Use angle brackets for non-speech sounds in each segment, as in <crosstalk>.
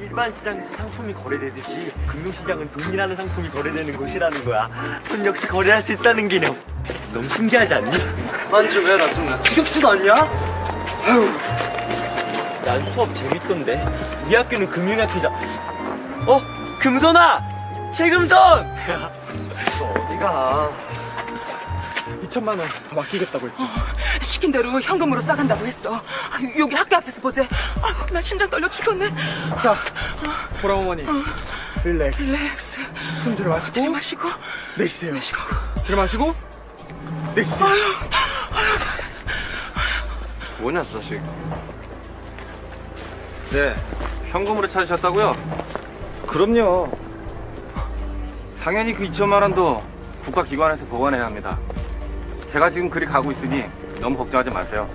일반 시장에서 상품이 거래되듯이 금융시장은 돈이라는 상품이 거래되는 곳이라는 거야. 돈 역시 거래할 수 있다는 개념. 너무 신기하지 않니? 그만 좀 해라 좀 지겹지도 않냐? 난 수업 재밌던데. 이 학교는 금융학교자. 어? 금손아! 최금손! <laughs> 어디가 2천만 원 맡기겠다고 했죠 시킨 대로 현금으로 싸간다고 했어. 아, 여기 학교 앞에서 보재. 아유, 나 심장 떨려 죽겠네. 자 보라 어머니 릴렉스 릴렉스. 숨 들이마시고 들이마시고. 내쉬세요 들이마시고 내쉬세요 뭐냐 저 자식 네 현금으로 찾으셨다고요? 그럼요 당연히 그 2천만 원도 국가기관에서 보관해야 합니다 제가 지금 그리 가고 있으니 너무 걱정하지 마세요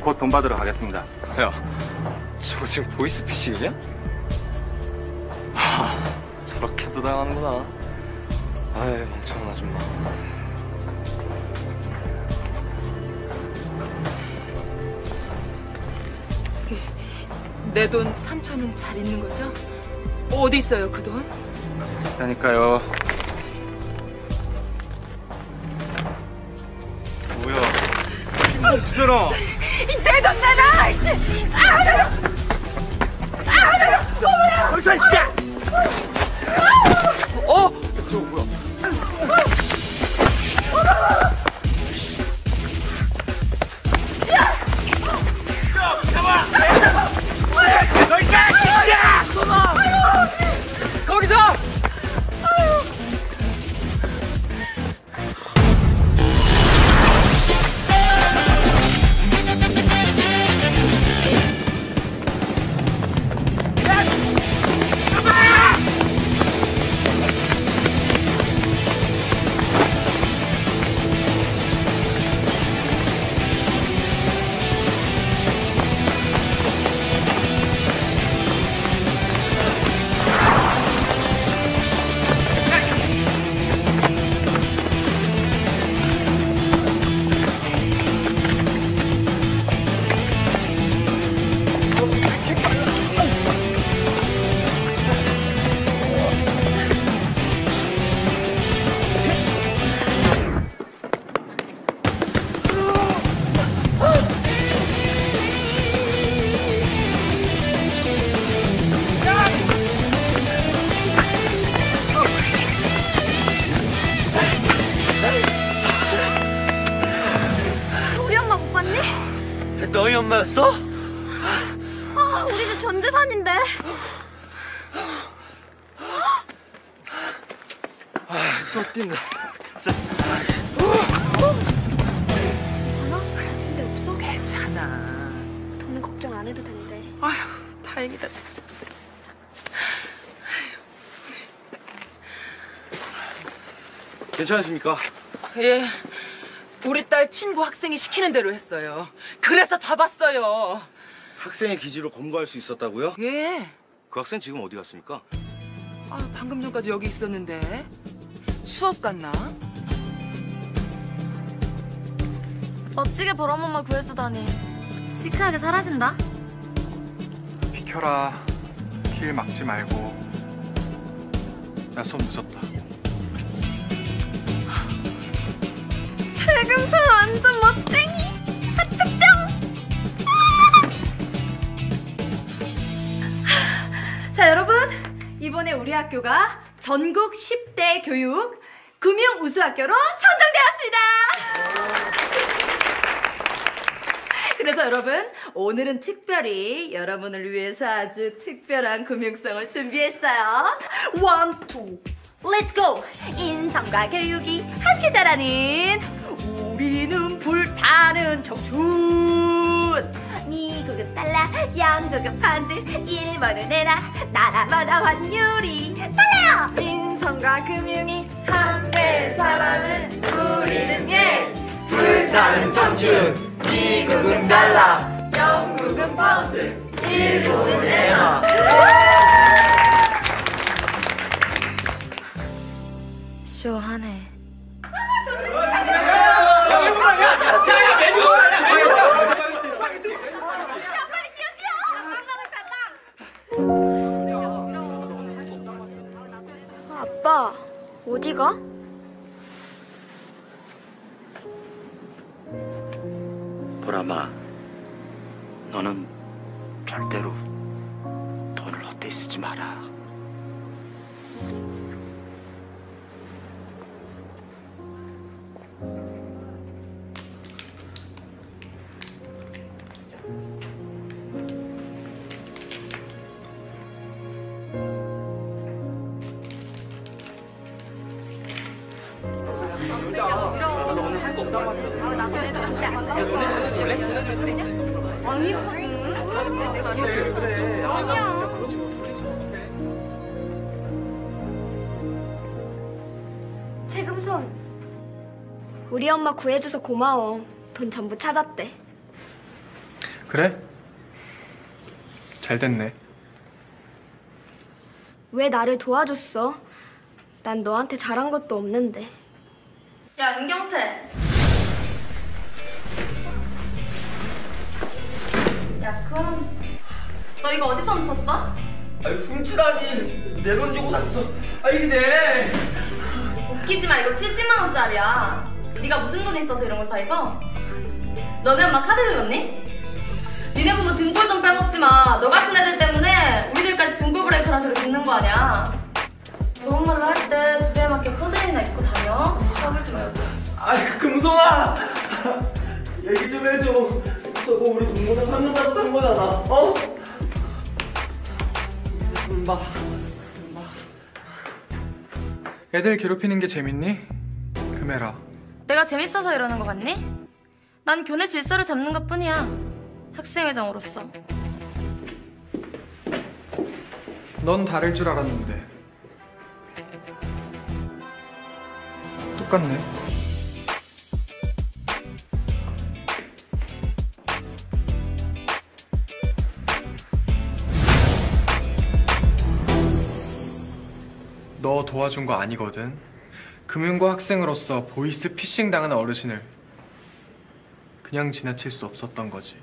곧 돈 받으러 가겠습니다 야 저거 지금 보이스피싱이냐? 하 저렇게도 당하는구나 아이 멍청한 아줌마 내돈 3천은 잘 있는 거죠? 어디 있어요, 그 돈? 있다니까요 힘없잖아 내돈 내놔! 어? 저거 뭐야 거기서! 엄마였어? 아, 우리 집 전 재산인데. 또 뛴다 괜찮아? 다친 데 없어? 괜찮아. 돈은 걱정 안 해도 된대. 아휴, 다행이다, 진짜. 괜찮으십니까? 예. 우리 딸 친구 학생이 시키는 대로 했어요. 그래서 잡았어요. 학생의 기지로 검거할 수 있었다고요? 예. 그 학생 지금 어디 갔습니까? 아, 방금 전까지 여기 있었는데. 수업 갔나? 멋지게 보람엄마 구해주다니. 시크하게 사라진다. 비켜라 길 막지 말고 나 손 무섭다 최금선 완전 멋쟁이. 하트뿅. 자, 여러분. 이번에 우리 학교가 전국 10대 교육 금융 우수학교로 선정되었습니다. 그래서 여러분, 오늘은 특별히 여러분을 위해서 아주 특별한 금융성을 준비했어요. One, two, let's go! 인성과 교육이 함께 자라는 우리는 불타는 청춘! 미국은 달러, 영국은 파운드, 일본은 엔화, 나라마다 환율이 달라요! 인성과 금융이 함께 자라는 우리는 예! 불타는 청춘! 미국은 달러, 영국은 파운드, 일본은 에라, 쇼하네. 어디가? 보람아, 너는 절대로 돈을 헛되이 쓰지 마라. 최금손. 우리 엄마 구해줘서 고마워. 돈 전부 찾았대. 그래? 잘 됐네. 왜 나를 도와줬어? 난 너한테 잘한 것도 없는데. 야, 윤경태. 야, 그럼 너 이거 어디서 훔쳤어? 아니 훔치다니 내 돈 주고 샀어 아 이리 내 웃기지 마. 이거 70만 원짜리야. 네가 무슨 돈 있어서 이런 걸 사 입어? 너네 엄마 카드 긁었니? 니네 부모 등골 좀 빼먹지 마. 너 같은 애들 때문에 우리들까지 등골 브레이크라는 소리 듣는 거 아니야. 좋은 말로 할 때 주제에 맞게 코드이나 입고 다녀. 까불지 말고. 아이 금손아 얘기 좀 해줘 저거 우리 동무장 삼는다고 산 거잖아 어? 금방 애들 괴롭히는 게 재밌니? 금해라. 내가 재밌어서 이러는 거 같니? 난 교내 질서를 잡는 것 뿐이야. 학생회장으로서. 넌 다를 줄 알았는데. 똑같네. 너 도와준 거 아니거든. 금융고 학생으로서 보이스 피싱 당하는 어르신을 그냥 지나칠 수 없었던 거지.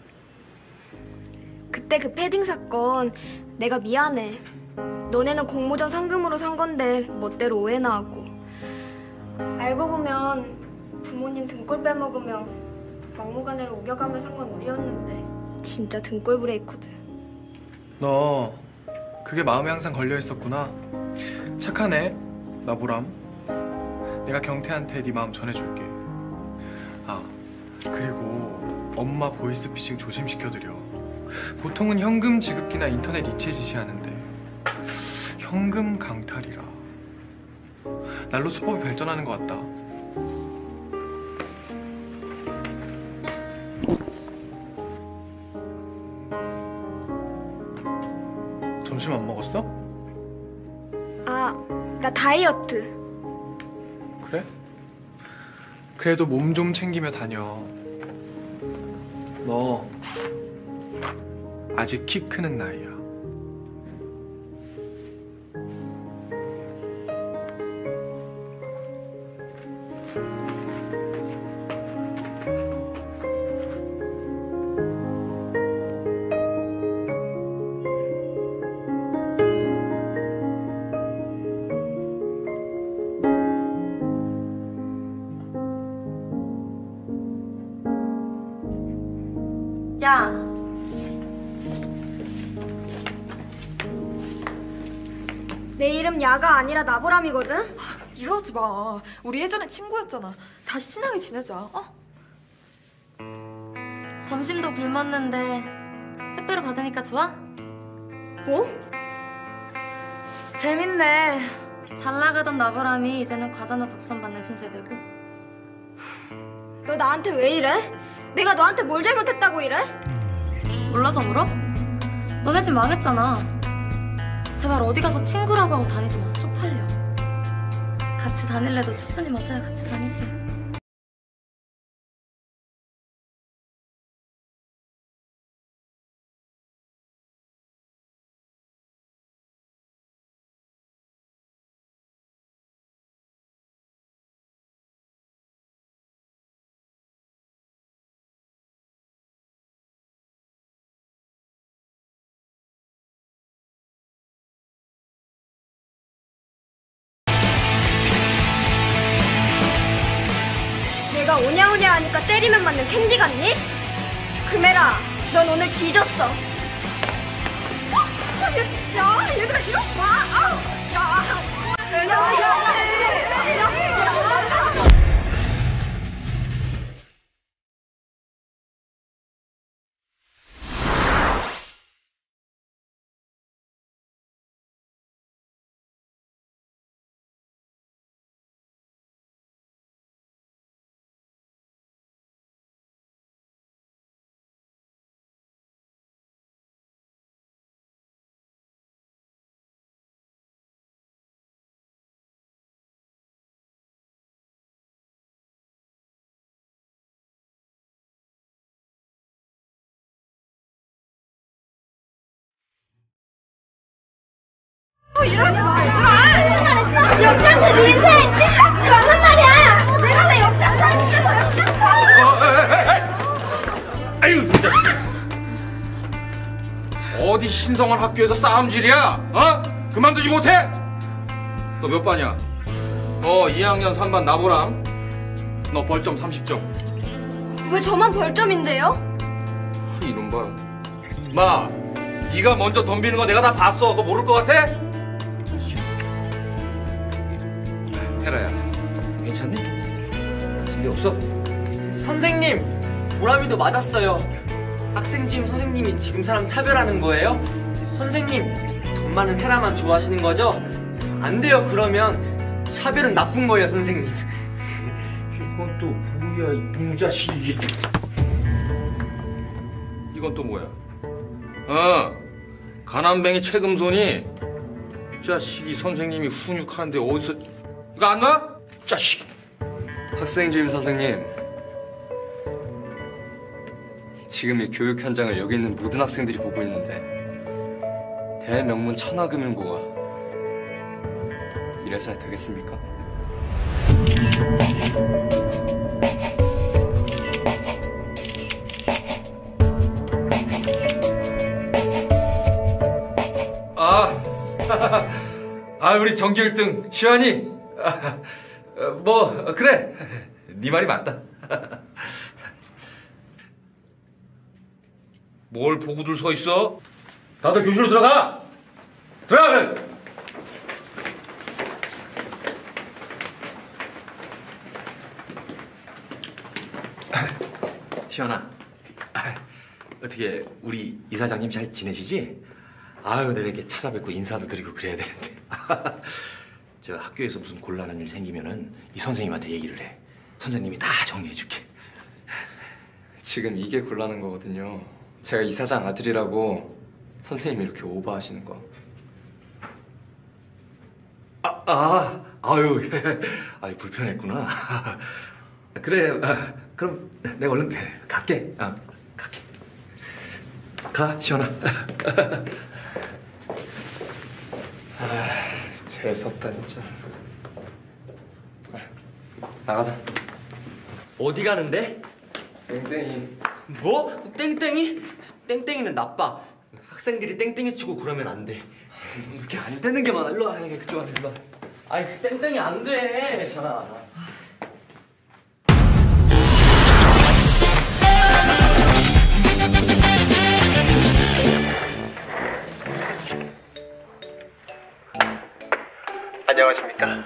그때 그 패딩 사건 내가 미안해. 너네는 공모전 상금으로 산 건데 멋대로 오해나 하고. 알고 보면 부모님 등골 빼먹으며 막무가내로 우겨가며 산 건 우리였는데 진짜 등골 breaker들. 너 그게 마음에 항상 걸려 있었구나. 착하네. 나보람. 내가 경태한테 네 마음 전해줄게. 아 그리고 엄마 보이스피싱 조심시켜드려. 보통은 현금 지급기나 인터넷 이체 지시하는데 현금 강탈이라. 날로 수법이 발전하는 것 같다. 점심 안 먹었어? 아, 나 다이어트. 그래? 그래도 몸 좀 챙기며 다녀. 너 아직 키 크는 나이야. 야, 아니라 나보람이거든. 이러지 마. 우리 예전에 친구였잖아. 다시 친하게 지내자. 어? 점심도 굶었는데 택배로 받으니까 좋아? 뭐? 재밌네. 잘 나가던 나보람이 이제는 과자나 적선 받는 신세되고. 너 나한테 왜 이래? 내가 너한테 뭘 잘못했다고 이래? 몰라서 물어? 너네 집 망했잖아. 제발 어디 가서 친구라고 하고 다니지 마. 다닐래도 수순이 맞아야 같이 다니지. 이러지 마, 얘들아. 잘했어. 역전된 인생 찐딱지 맞는 말이야. 내가 왜 역전사니까 역전사. 아유, 진짜. 어디 신성한 학교에서 싸움질이야? 어? 그만두지 못해? 너 몇 반이야? 어, 2학년 3반 나보람. 너 벌점 30점. 왜 저만 벌점인데요? 이놈 봐. 마, 네가 먼저 덤비는 거 내가 다 봤어. 그거 모를 것 같아? 헤라야, 괜찮니? 진대 없어? 선생님, 보람이도 맞았어요. 학생 주임 선생님이 지금 사람 차별하는 거예요? 선생님, 돈 많은 헤라만 좋아하시는 거죠? 안 돼요, 그러면. 차별은 나쁜 거예요, 선생님. 이건 또 뭐야, 이 붕자식이. 이건 또 뭐야? 어, 가난뱅이 최금손이 자식이 선생님이 훈육하는데 어디서 이거 안 나? 자식. 학생 주임 선생님, 지금 이 교육 현장을 여기 있는 모든 학생들이 보고 있는데 대명문 천하금융고가 이래서야 되겠습니까? 아, <laughs> 아 우리 전교 1등 시환이. 아, 뭐 어, 그래, 네 말이 맞다. 뭘 보고들 서 있어? 다들 교실로 들어가. 들어가. 그래. 시원아, 어떻게 우리 이사장님 잘 지내시지? 아유, 내가 이렇게 찾아뵙고 인사도 드리고 그래야 되는데. 저 학교에서 무슨 곤란한 일 생기면은 이 선생님한테 얘기를 해. 선생님이 다 정리해줄게. 지금 이게 곤란한 거거든요. 제가 이사장 아들이라고 선생님이 이렇게 오버하시는 거. 아, 아, 아유, <laughs> 아유 불편했구나. <laughs> 그래, 아, 그럼 내가 얼른 갈게. 어, 갈게. 가, 시원아. <laughs> 재수없다 진짜. 아, 나가자. 어디 가는데? 땡땡이. 뭐? 땡땡이? 땡땡이는 나빠. 학생들이 땡땡이 치고 그러면 안 돼. 이렇게 안 되는 게 많아. 일로 와. 그쪽 와. 일로 와. 아이, 땡땡이 안 돼. 괜찮아. 안녕하십니까?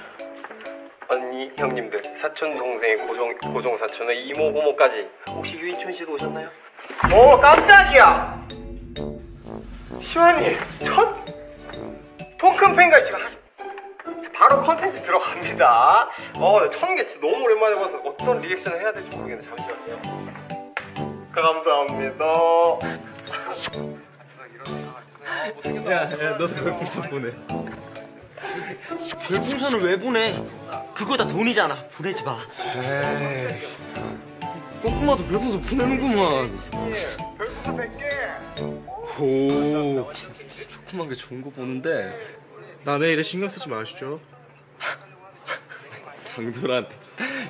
언니, 형님들, 사촌 동생, 고종 고종 사촌의 이모 고모까지 혹시 유인촌 씨도 오셨나요? 오 깜짝이야! 시환이 첫 토큰 팬가 지금 하시 바로 컨텐츠 들어갑니다. 어, 천개 진짜 너무 오랜만에 봐서 어떤 리액션을 해야 될지 모르겠네. 잠시만요. 감사합니다. 야, 야, 너도 별풍선 보내. 별풍선을 왜 보내? 그거 다 돈이잖아. 보내지 마. 에이. 꼼꼼하도 별풍선 보내는구만. 별풍선 100개. 오. 조그만 게 좋은 거 보는데 남의 일에 신경 쓰지 마시죠. <laughs> 당돌하네.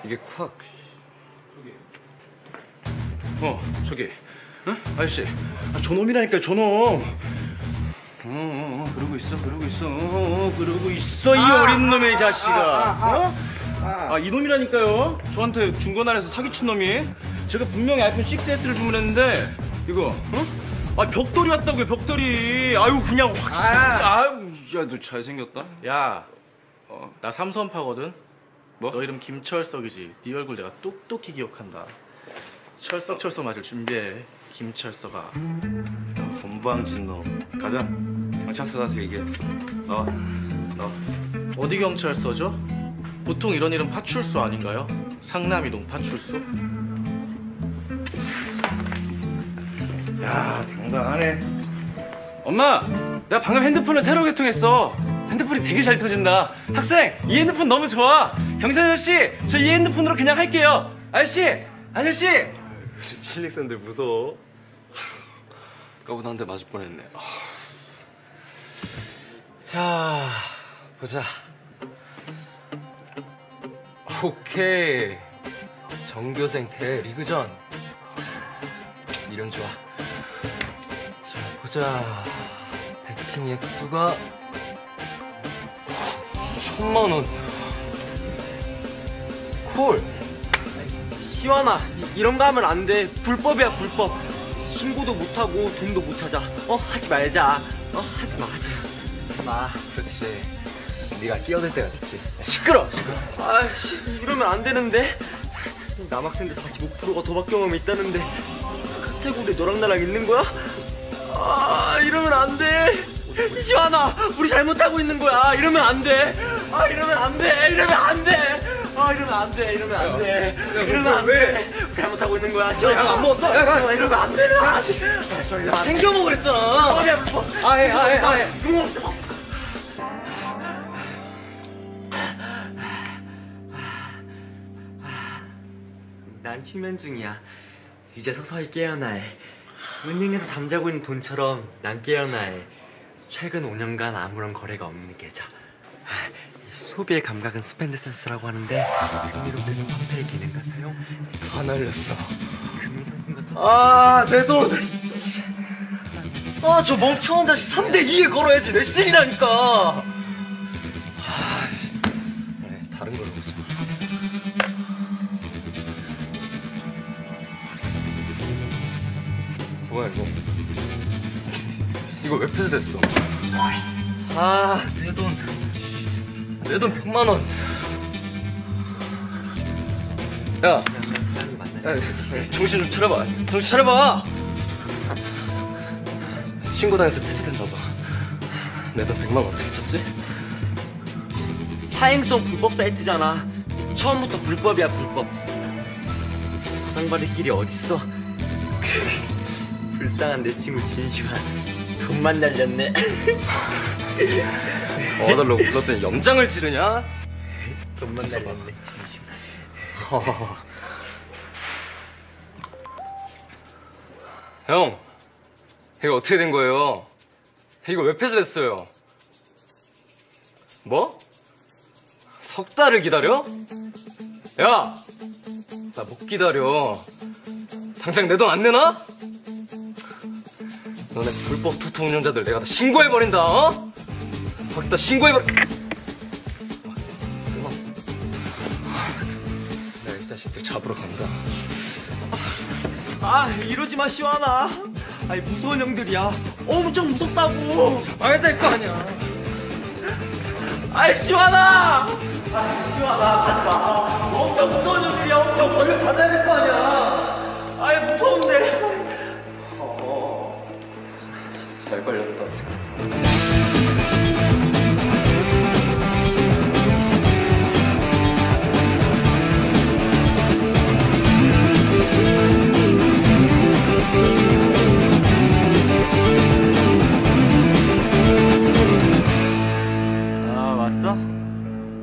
이게 콱. 어, 저기, 어? 아저씨, 아, 저놈이라니까 저놈. 어, 어, 어, 그러고 있어, 그러고 있어, 어, 어, 그러고 있어 이 어린 놈의 자식아. 어? 아 이놈이라니까요. 저한테 중고나라에서 사기친 놈이. 제가 분명히 아이폰 6S를 주문했는데 이거 어? 아 벽돌이 왔다고요 벽돌이. 아유 그냥 확. 아유 야너 잘생겼다. 야, 어, 나 삼선파거든. 뭐? 너 이름 김철석이지. 네 얼굴 내가 똑똑히 기억한다. 철석 철석 맞을 준비해. 김철석아. 건방진 놈. 가자. 경찰서 가서 얘기해. 나와. 나와. 어디 경찰서죠? 보통 이런 이름 파출소 아닌가요? 상남이동 파출소? 야, 당당하네. 엄마, 내가 방금 핸드폰을 새로 개통했어. 핸드폰이 되게 잘 터진다. 학생, 이 핸드폰 너무 좋아. 경찰 아저씨, 저 이 핸드폰으로 그냥 할게요. 아저씨, 아저씨. 실릭선들 무서워. 까보다 한대 맞을 뻔했네. 자, 보자. 오케이. 정교생 대 리그전. 이름 좋아. 자, 보자. 배팅 액수가 천만 원. 콜. 시완아 이- 이런 거 하면 안 돼 불법이야 불법 신고도 못 하고 돈도 못 찾아 어 하지 말자 어 하지 마 하지 마. 그렇지. 네가 끼어들 때가 됐지. 야, 시끄러. 아씨 이러면 안 되는데? 남학생들 45%가 도박 경험이 있다는데 카테고리 너랑 나랑 있는 거야? 아 이러면 안 돼. 시완아 우리 잘못하고 있는 거야. 이러면 안돼아 이러면 안돼. 이러면 안돼. 아 이러면 안돼. 이러면 안돼. 이러면 안돼. 잘못하고 있는 거야. 시완아 야, 안 먹었어? 야, 야, 이러면 안돼. 야, 챙겨 먹으 그랬잖아. 아예, 아예, 아예. 휴면 중이야. 이제 서서히 깨어나 해. 은행에서 잠자고 있는 돈처럼 난 깨어나 해. 최근 5년간 아무런 거래가 없는 계좌. 하, 소비의 감각은 스펜드 센스라고 하는데 흥미롭게도 화폐의 기능과 사용, 다 날렸어. 금융상품과 서비스 아, 내 돈. 아, 저 멍청한 자식 3대 2에 걸어야지 레슨이라니까. 아, 그래, 다른 걸로 보자. 뭐야 이거? 이거 왜 폐쇄됐어? 아, 내 돈. 내 돈 100만 원. 야, 야, 정신 좀 차려봐. 정신 차려봐. 신고당해서 폐쇄됐나 봐. 내 돈 100만 원 어떻게 쳤지? 사행성 불법 사이트잖아. 처음부터 불법이야 불법. 보상받을 길이 어딨어? 불쌍한 내 친구 진슈한 돈만 날렸네. <laughs> 도와달라고 불렀더니 염장을 지르냐? 돈만 날렸네. <laughs> 형, 이거 어떻게 된 거예요? 이거 왜 폐쇄됐어요? 뭐? 석 달을 기다려? 야, 나 못 기다려. 당장 내 돈 안 내놔? 너네 불법 토토 운영자들 내가 다 신고해버린다, 어? 확다 신고해버려. 끝났어. 내가 이 자식들 잡으러 간다. 아 이러지 마 시완아. 아니 무서운 형들이야. 엄청 무섭다고. 잡아야 될 거 아니야. 아이 시완아. 아 시완아 가지 마. 엄청 무서운 형들이야. 엄청 벌을 받아야 될 거 아니야. 아이 무서운데. 잘 걸렸다, 새끼. 아?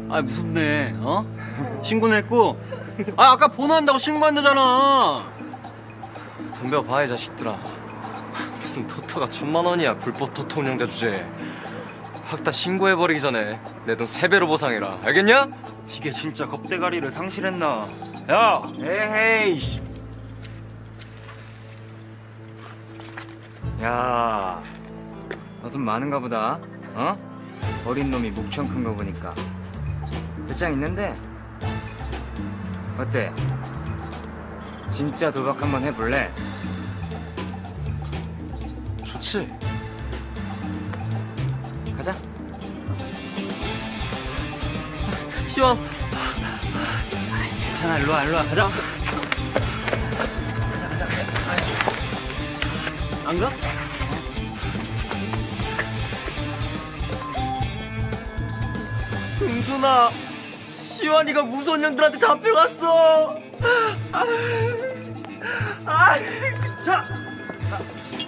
아 무섭네. 어? 신고는 했고. 아 아까 번호 한다고 신고한다잖아. 덤벼봐, 이 자식들아. 무슨 토토가 천만 원이야, 불법 토토 운영자 주제에. 확다 신고해버리기 전에 내 돈 세 배로 보상해라. 알겠냐? 이게 진짜 겁대가리를 상실했나? 야, 에헤이. 야, 너 돈 많은가 보다. 어? 어린 놈이 목청 큰 거 보니까. 몇 장 있는데 어때? 진짜 도박 한번 해볼래? 좋지. 가자. 시원. 괜찮아, 일로 와, 일로 와, 가자. 안 가? 은순아, 시원이가 무서운 년들한테 잡혀갔어. 아, 아, 자,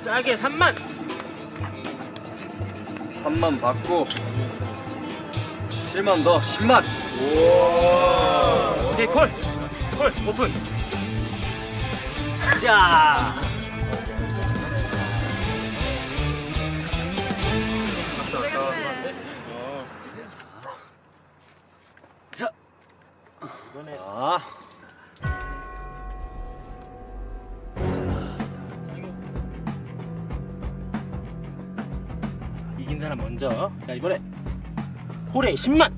짜게 3만. 3만 받고 7만 더 10만. 오케이, 콜. 콜, 오픈. 자. 자. 아. 긴 사람 먼저. 자, 이번에 홀에 10만.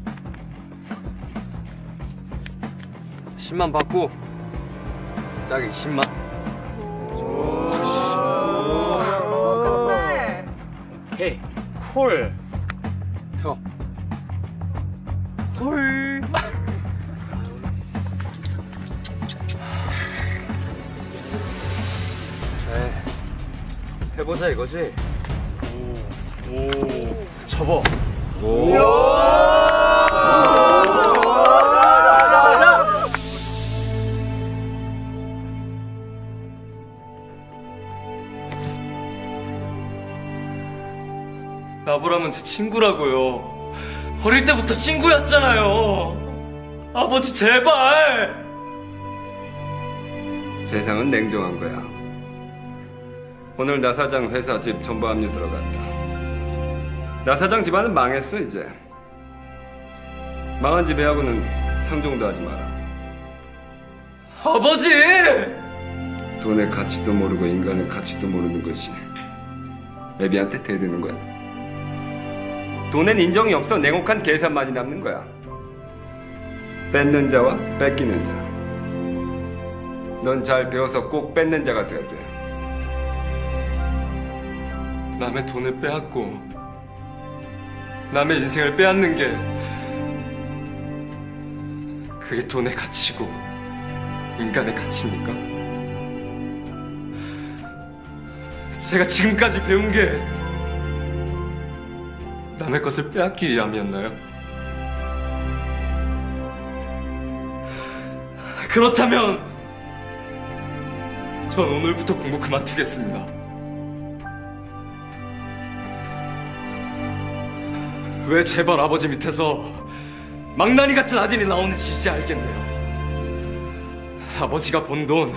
10만 받고 짜게 20만. 오케이. 홀. 형. 헐. <laughs> 해보자 이거지. 접어. 나보라면 제 친구라고요. 어릴 때부터 친구였잖아요. 아버지 제발. 세상은 냉정한 거야. 오늘 나 사장 회사 집 전부 압류 들어갔다. 나 사장 집안은 망했어 이제. 망한 집애하고는 상종도 하지 마라. 아버지! 돈의 가치도 모르고 인간의 가치도 모르는 것이 애비한테 대드는 거야. 돈엔 인정이 없어 냉혹한 계산만이 남는 거야. 뺏는 자와 뺏기는 자. 넌 잘 배워서 꼭 뺏는 자가 돼야 돼. 남의 돈을 빼앗고 남의 인생을 빼앗는 게 그게 돈의 가치고 인간의 가치입니까? 제가 지금까지 배운 게 남의 것을 빼앗기 위함이었나요? 그렇다면 전 오늘부터 공부 그만두겠습니다. 왜 제발 아버지 밑에서 망나니 같은 아들이 나오는지 이제 알겠네요. 아버지가 번돈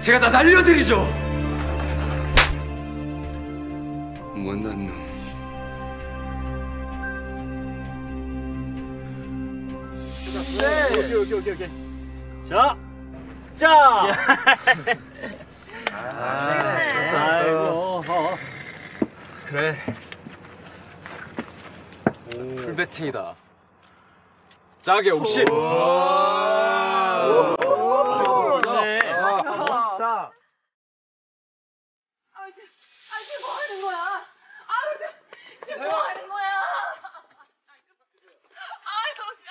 제가 다 날려드리죠. 못난 놈. 오케이, 오케이, 오케이, 오케이. 자, 자. <laughs> 아이고. 어. 그래. 풀배팅이다. 짜게 50. 네. 자. 아, 지금 뭐 하는 거야? 아우, 저- 지금 뭐 하는 거야? 아유, 진짜.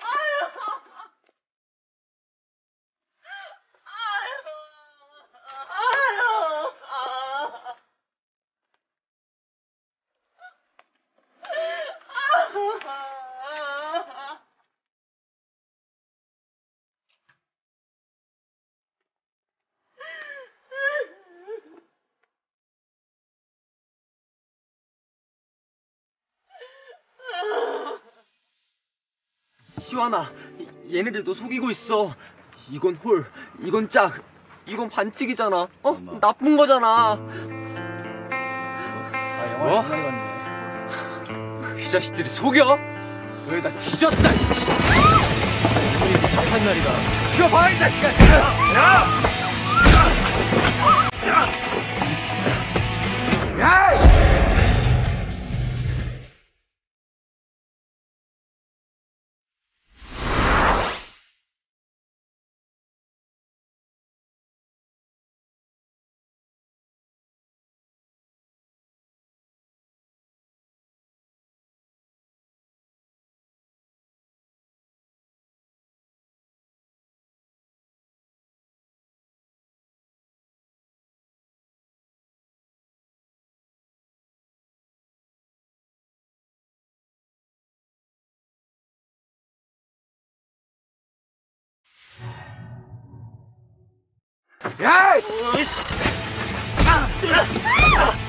아유. 아유. 아유. 아유. 시원아, 얘네들도 속이고 있어. 이건 홀, 이건 짝, 이건 반칙이잖아. 어? 나쁜 거잖아. 뭐? 이 자식들이 속여? 왜 나 뒤졌다. 오늘이 착한 날이다. 죽여봐 이 자식아. 야! 야!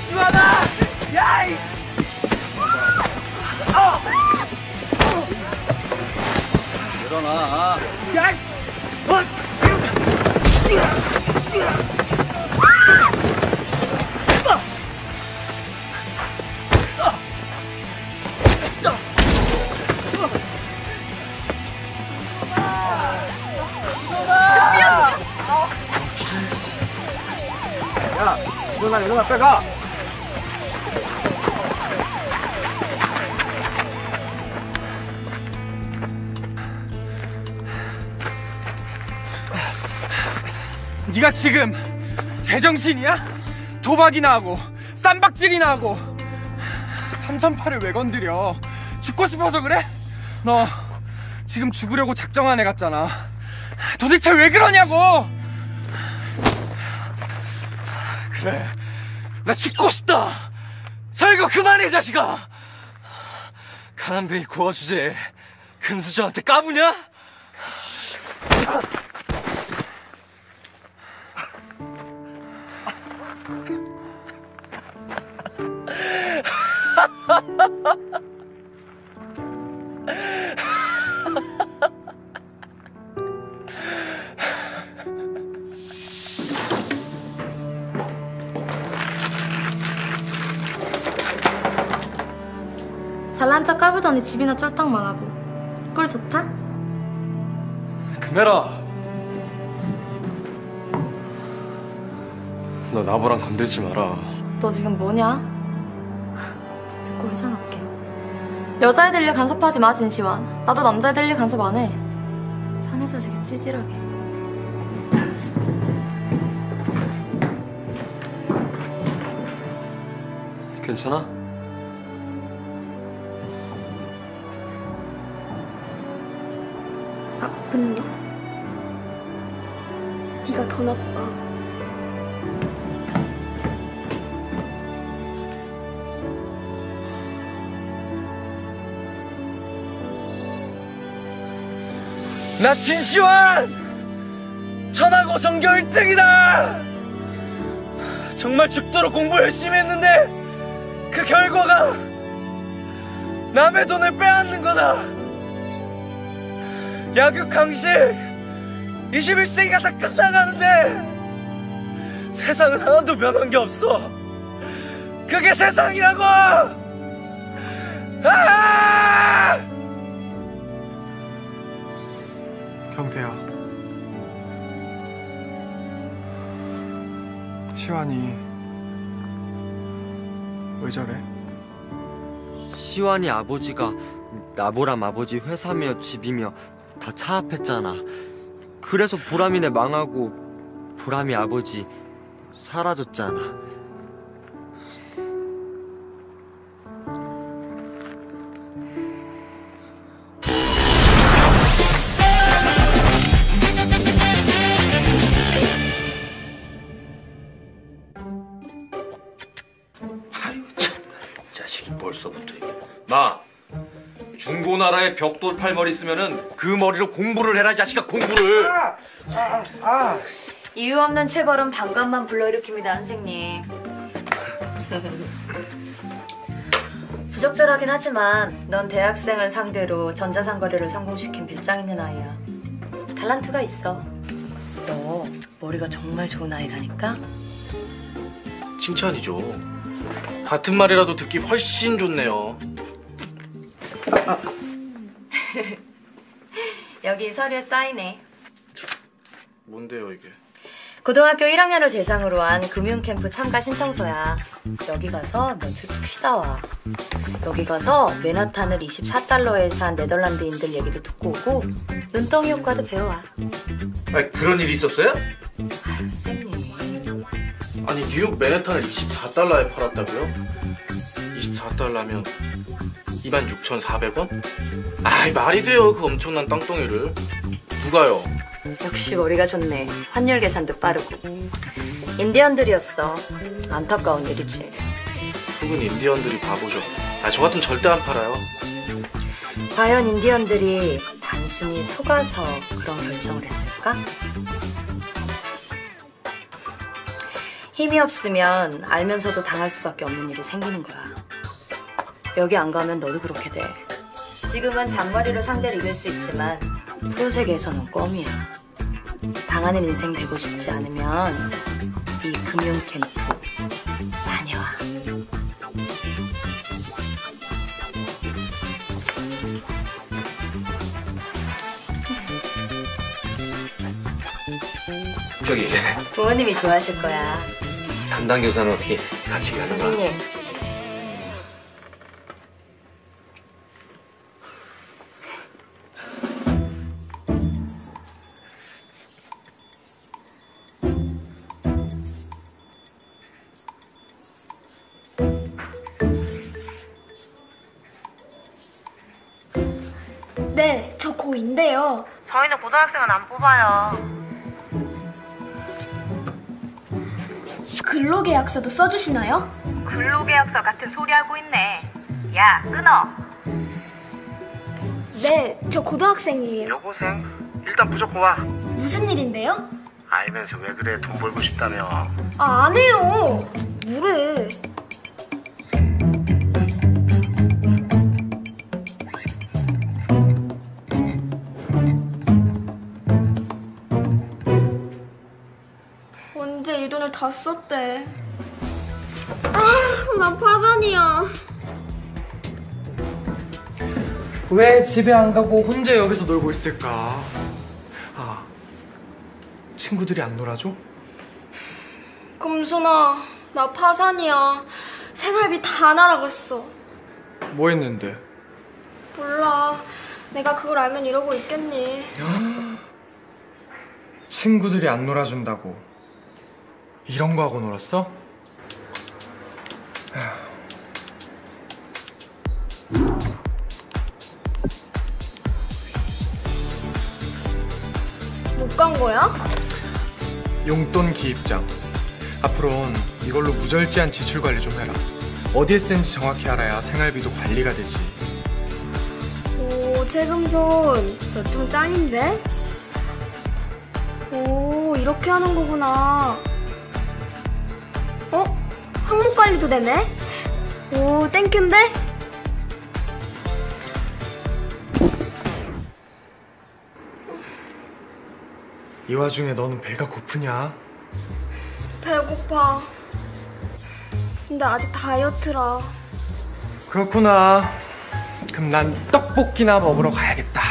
시원아! 야이! 일어나. 야! 일어나, 일어나, 빨리 가. 네가 지금 제정신이야? 도박이나 하고 쌈박질이나 하고 삼천팔을 왜 건드려? 죽고 싶어서 그래? 너 지금 죽으려고 작정한 애 같잖아. 도대체 왜 그러냐고? 그래, 나 죽고 싶다. 살고 그만해, 이 자식아. 가난뱅이 고아 주제에 금수저한테 까부냐? 잘난 척 까불더니 집이나 쫄딱 망하고 꼴 좋다? 금해라. 너 나보랑 건들지 마라. 너 지금 뭐냐? 진짜 꼴 사납게 여자애들 일 간섭하지 마 진시환 나도 남자애들 일 간섭 안해 사내 자식이 찌질하게 괜찮아? 나쁜 놈. 네가 더 나빠. 나 진시환! 천하고 성교 1등이다! 정말 죽도록 공부 열심히 했는데 그 결과가 남의 돈을 빼앗는 거다! 약육 강식 21세기가 다 끝나가는데 세상은 하나도 변한 게 없어 그게 세상이라고! 아! 경태야. 시환이 왜 저래? 시환이 아버지가 나보람 아버지 회사며 집이며 다 차압했잖아. 그래서 보람이네 망하고 보람이 아버지 사라졌잖아. 자식이 벌써부터 이게. 마 중고나라에 벽돌 팔 머리 쓰면은 그 머리로 공부를 해라 이 자식아 공부를 이유 없는 체벌은 반감만 불러일으킵니다, 선생님. <laughs> 부적절하긴 하지만 넌 대학생을 상대로 전자상거래를 성공시킨 배짱 있는 아이야. 탤런트가 있어. 너 머리가 정말 좋은 아이라니까? 칭찬이죠. 같은 말이라도 듣기 훨씬 좋네요. <laughs> 여기 서류에 사인해. 뭔데요 이게? 고등학교 1학년을 대상으로 한 금융캠프 참가 신청서야. 여기 가서 며칠 푹 쉬다 와. 여기 가서 맨하탄을 24달러에 산 네덜란드인들 얘기도 듣고 오고 눈덩이 효과도 배워와. 아 그런 일이 있었어요? 선생님. 아니 뉴욕 맨해탄을 24달러에 팔았다고요? 24달러면 26,400원? 아이 말이 돼요 그 엄청난 땅덩이를 누가요? 역시 머리가 좋네. 환율 계산도 빠르고. 인디언들이었어. 안타까운 일이지. 흑은 인디언들이 바보죠 아 저 같은 절대 안 팔아요 과연 인디언들이 단순히 속아서 그런 결정을 했을까? 힘이 없으면 알면서도 당할 수밖에 없는 일이 생기는 거야. 여기 안 가면 너도 그렇게 돼. 지금은 잔머리로 상대를 이길 수 있지만 프로 세계에서는 껌이야. 당하는 인생 되고 싶지 않으면 이 금융 캠프 다녀와. 저기 부모님이 좋아하실 거야. 담당 교사는 어떻게 같이 가는 거야? 선생님. 저희는 고등학생은 안 뽑아요. 근로계약서도 써주시나요? 근로계약서 같은 소리 하고 있네. 야, 끊어. 네, 저 고등학생이에요. 여고생 일단 무조건 와. 무슨 일인데요? 알면서 왜 그래 돈 벌고 싶다며. 아, 안 해요. 뭐래. 썼대. 아, 나 파산이야. 왜 집에 안 가고 혼자 여기서 놀고 있을까? 아, 친구들이 안 놀아줘? 금손아, 나 파산이야. 생활비 다 날아갔어. 뭐 했는데? 몰라. 내가 그걸 알면 이러고 있겠니. <gasps> 친구들이 안 놀아준다고 이런 거 하고 놀았어? 못 간 거야? 용돈 기입장 앞으론 이걸로 무절제한 지출 관리 좀 해라 어디에 쓰는지 정확히 알아야 생활비도 관리가 되지 오, 최금손. 너 좀 짱인데? 오, 이렇게 하는 거구나. 어? 항목 관리도 되네? 오, 땡큐인데? 이 와중에 너는 배가 고프냐? 배고파. 근데 아직 다이어트라. 그렇구나 그럼 난 떡볶이나 먹으러 가야겠다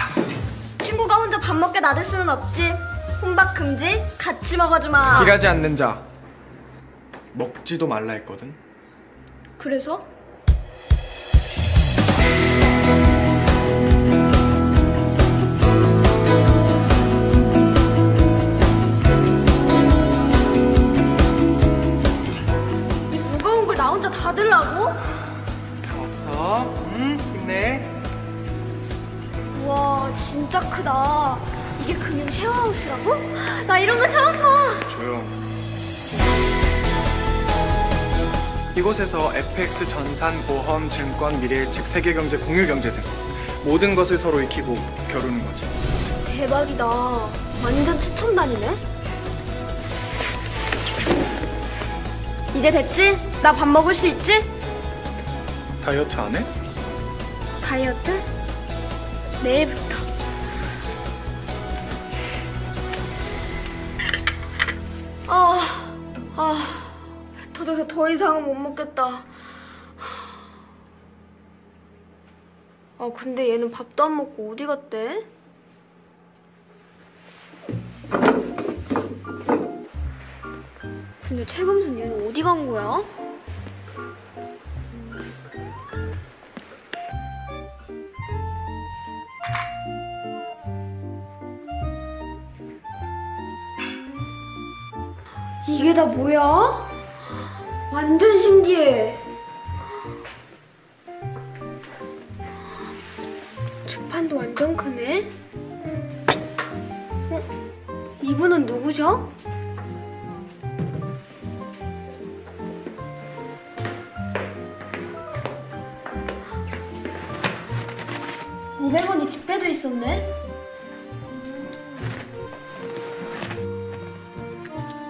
친구가 혼자 밥 먹게 놔둘 수는 없지. 혼밥 금지? 같이 먹어주마. 일하지 않는 자 먹지도 말라 했거든 그래서? 이 무거운 걸 나 혼자 다 들라고? 다 왔어 응 힘내 와 진짜 크다. 이게 금융 쉐어하우스라고? 나 이런 거 처음 봐. 조용. 이곳에서 FX 전산, 보험, 증권, 미래예측, 세계경제, 공유경제 등 모든 것을 서로 익히고 겨루는 거지. 대박이다. 완전 최첨단이네. 이제 됐지? 나 밥 먹을 수 있지? 다이어트 안 해? 다이어트? 내일부터. 아, 아, 배 터져서 더 이상은 못 먹겠다. 아, 근데 얘는 밥도 안 먹고 어디 갔대? 근데 최금순 얘는 어디 간 거야? 이게 다 뭐야? 완전 신기해. 주판도 완전 크네. 어? 이분은 누구죠? (500원이) 집배도 있었네.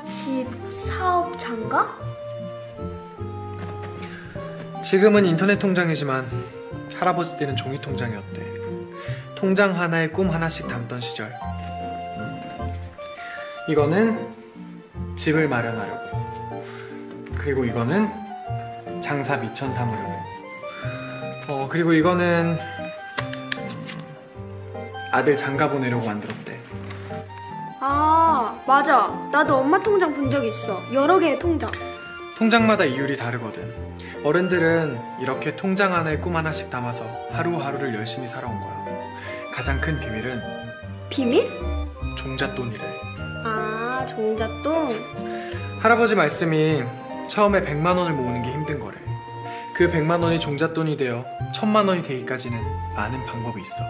집 사업 장가? 지금은 인터넷 통장이지만 할아버지 때는 종이 통장이었대. 통장 하나에 꿈 하나씩 담던 시절. 이거는 집을 마련하려고. 그리고 이거는 장사 미천 삼으려고. 어, 그리고 이거는 아들 장가 보내려고 만들었대. 아, 맞아. 나도 엄마 통장 본 적 있어. 여러 개의 통장. 통장마다 이율이 다르거든. 어른들은 이렇게 통장 하나에 꿈 하나씩 담아서 하루하루를 열심히 살아온 거야. 가장 큰 비밀은 비밀? 종잣돈이래. 아, 종잣돈. 할아버지 말씀이 처음에 100만 원을 모으는 게 힘든 거래. 그 100만 원이 종잣돈이 되어 1000만 원이 되기까지는 많은 방법이 있어.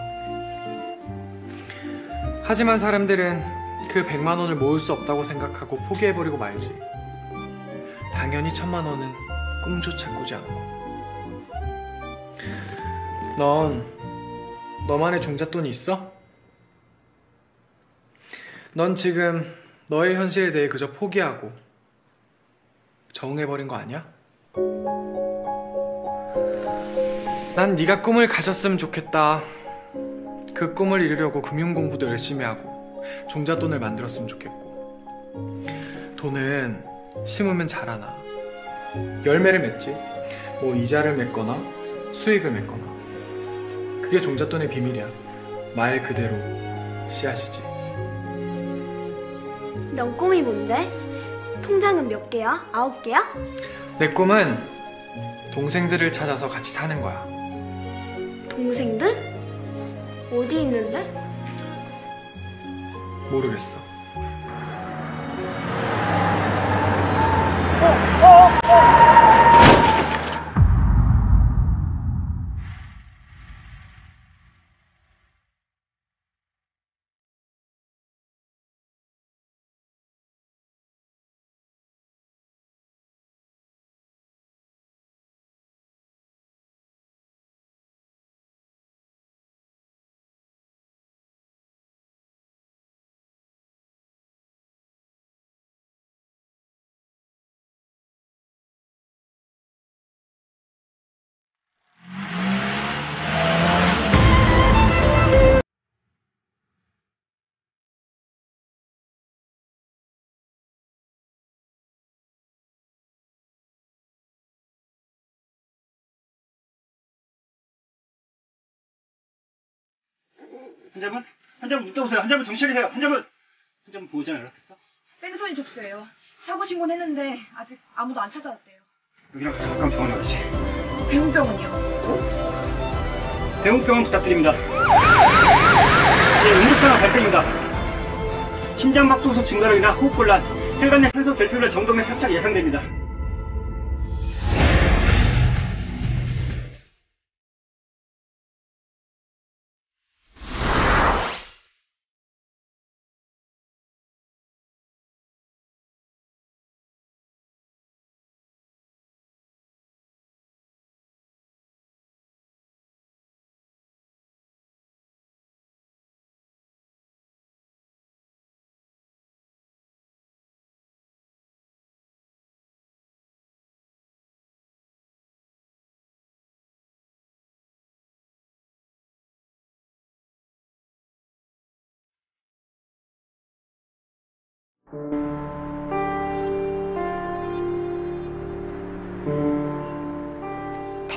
하지만 사람들은 그 100만 원을 모을 수 없다고 생각하고 포기해버리고 말지. 당연히 1000만 원은 꿈조차 꾸지 않고. 넌 너만의 종잣돈이 있어? 넌 지금 너의 현실에 대해 그저 포기하고 적응해버린 거 아니야? 난 네가 꿈을 가졌으면 좋겠다. 그 꿈을 이루려고 금융 공부도 열심히 하고 종잣돈을 만들었으면 좋겠고 돈은 심으면 자라나 열매를 맺지 뭐 이자를 맺거나 수익을 맺거나 그게 종잣돈의 비밀이야 말 그대로 씨앗이지 넌 꿈이 뭔데? 통장은 몇 개야? 아홉 개야? 내 꿈은 동생들을 찾아서 같이 사는 거야 동생들? 어디 있는데? 모르겠어 한 잔만? 한 잔만 묻다 오세요. 한 잔만 정신 차리세요. 한 잔만. 한 잔만 보호자는 연락했어? 뺑소니 접수해요. 사고 신고는 했는데 아직 아무도 안 찾아왔대요. 여기랑 잠깐 병원 가주지. 대웅병원이요. 대웅병원 부탁드립니다. 네, 응급상황 발생입니다. 심장 박동수 증가로 인한 호흡곤란, 혈관 내 산소 결핍으로 정동맥 협착 예상됩니다.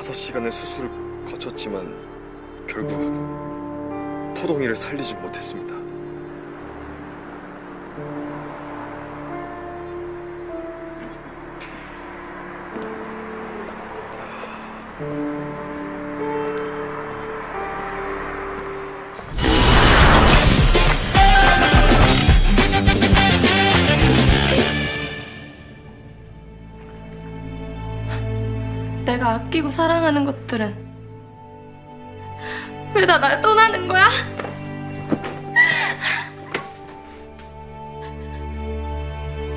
다섯 시간의 수술을 거쳤지만 결국 포동이를 살리지 못했습니다. 사랑하는 것들은 왜 다 날 떠나는 거야?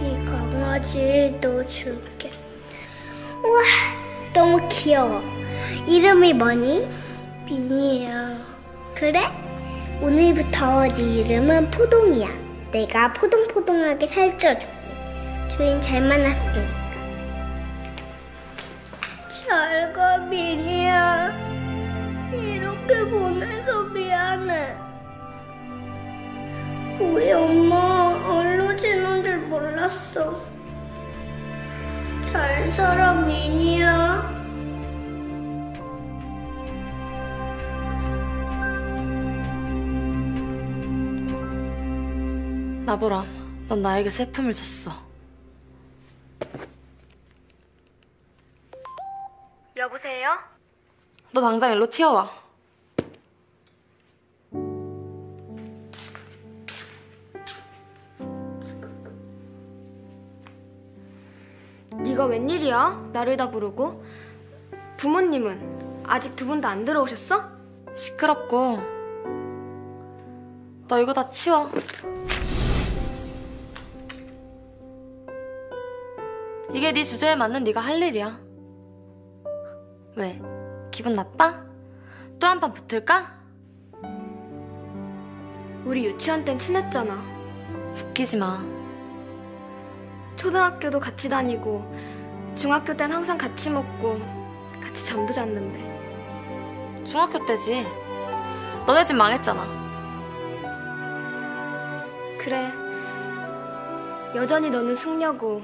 이 강아지 너 줄게. 우와, 너무 귀여워. 이름이 뭐니? 비니야. 그래? 오늘부터 네 이름은 포동이야. 내가 포동포동하게 살쪄줄게. 주인 잘 만났으니까. 미니야. 이렇게 보내서 미안해. 우리 엄마 얼루지는 줄 몰랐어. 잘 살아, 미니야. 나보라, 넌 나에게 슬픔을 줬어. 여보세요? 너 당장 일로 튀어와. 네가 웬일이야? 나를 다 부르고? 부모님은 아직 두 분 다 안 들어오셨어? 시끄럽고. 너 이거 다 치워. 이게 네 주제에 맞는 네가 할 일이야. 왜? 기분 나빠? 또 한 판 붙을까? 우리 유치원 땐 친했잖아. 웃기지 마. 초등학교도 같이 다니고 중학교 땐 항상 같이 먹고 같이 잠도 잤는데 중학교 때지. 너네 집 망했잖아. 그래 여전히 너는 숙녀고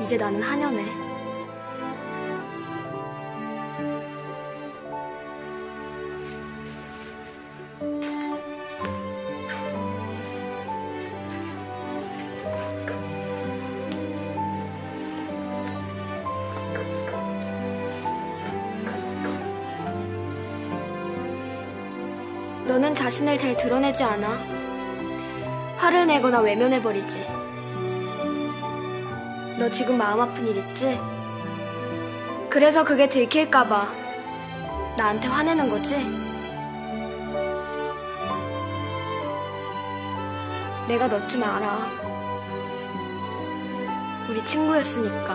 이제 나는 하녀네 너는 자신을 잘 드러내지 않아. 화를 내거나 외면해버리지. 너 지금 마음 아픈 일 있지? 그래서 그게 들킬까봐 나한테 화내는 거지? 내가 너 좀 알아. 우리 친구였으니까.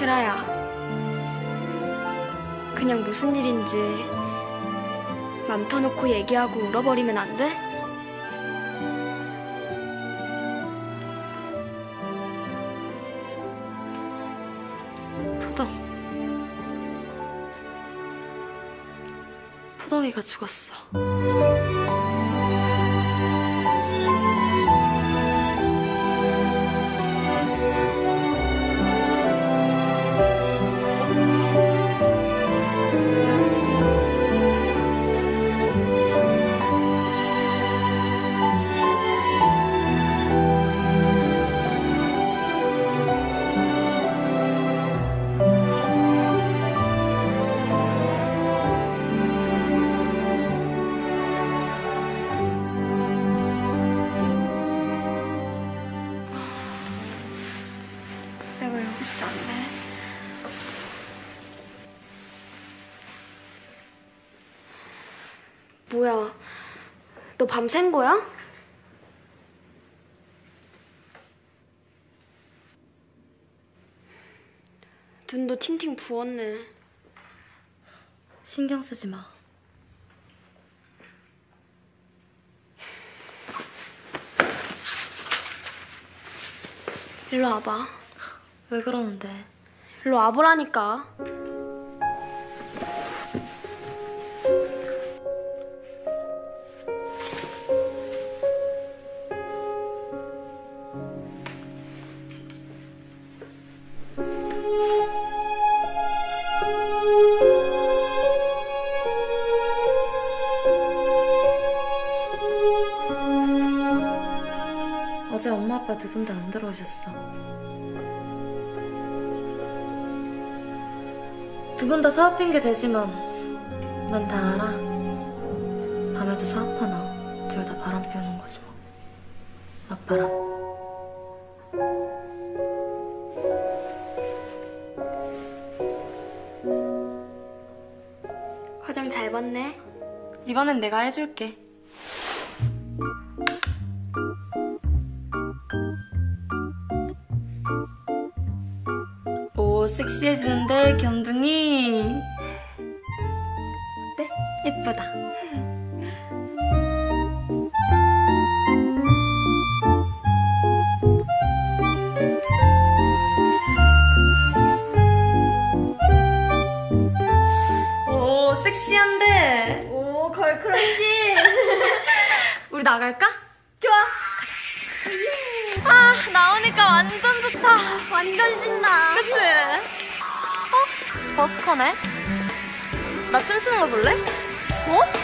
헤라야. 그냥 무슨 일인지 맘 터놓고 얘기하고 울어버리면 안 돼? 포동. 포동이가 죽었어. 너 밤샌 거야? 눈도 팅팅 부었네. 신경 쓰지 마. 일로 와봐. 왜 그러는데? 일로 와보라니까. 들어오셨어. 두 분 다 사업 핑계 대지만 난 다 알아. 밤에도 사업 하나 둘 다 바람 피우는 거지 뭐. 맞바람. 화장 잘 봤네. 이번엔 내가 해줄게. 섹시해지는데 견둥이 네? 예쁘다 오 섹시한데 오 걸크러쉬 <laughs> 우리 나갈까? 나오니까 완전 좋다. 완전 신나. 그치? 어? 버스커네? 나 춤추는 거 볼래? 뭐? 보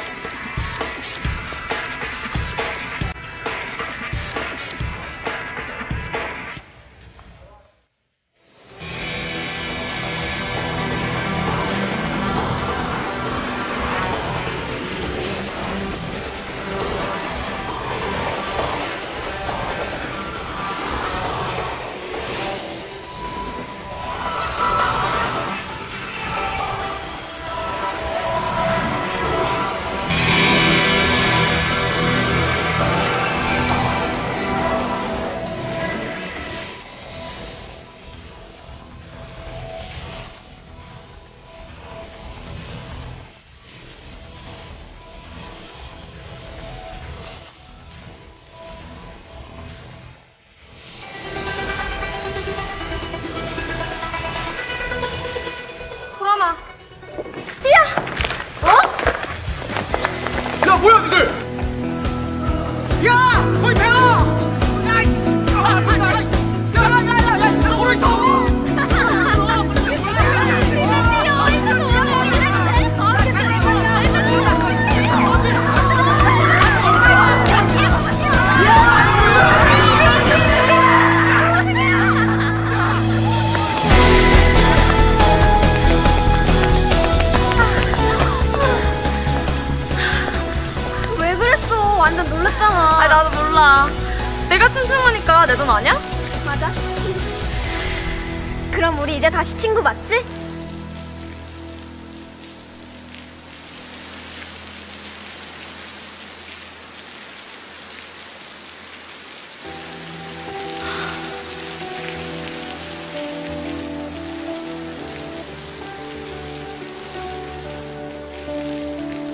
내가 춤춘 거니까 내 돈 아니야? 맞아. 그럼 우리 이제 다시 친구 맞지?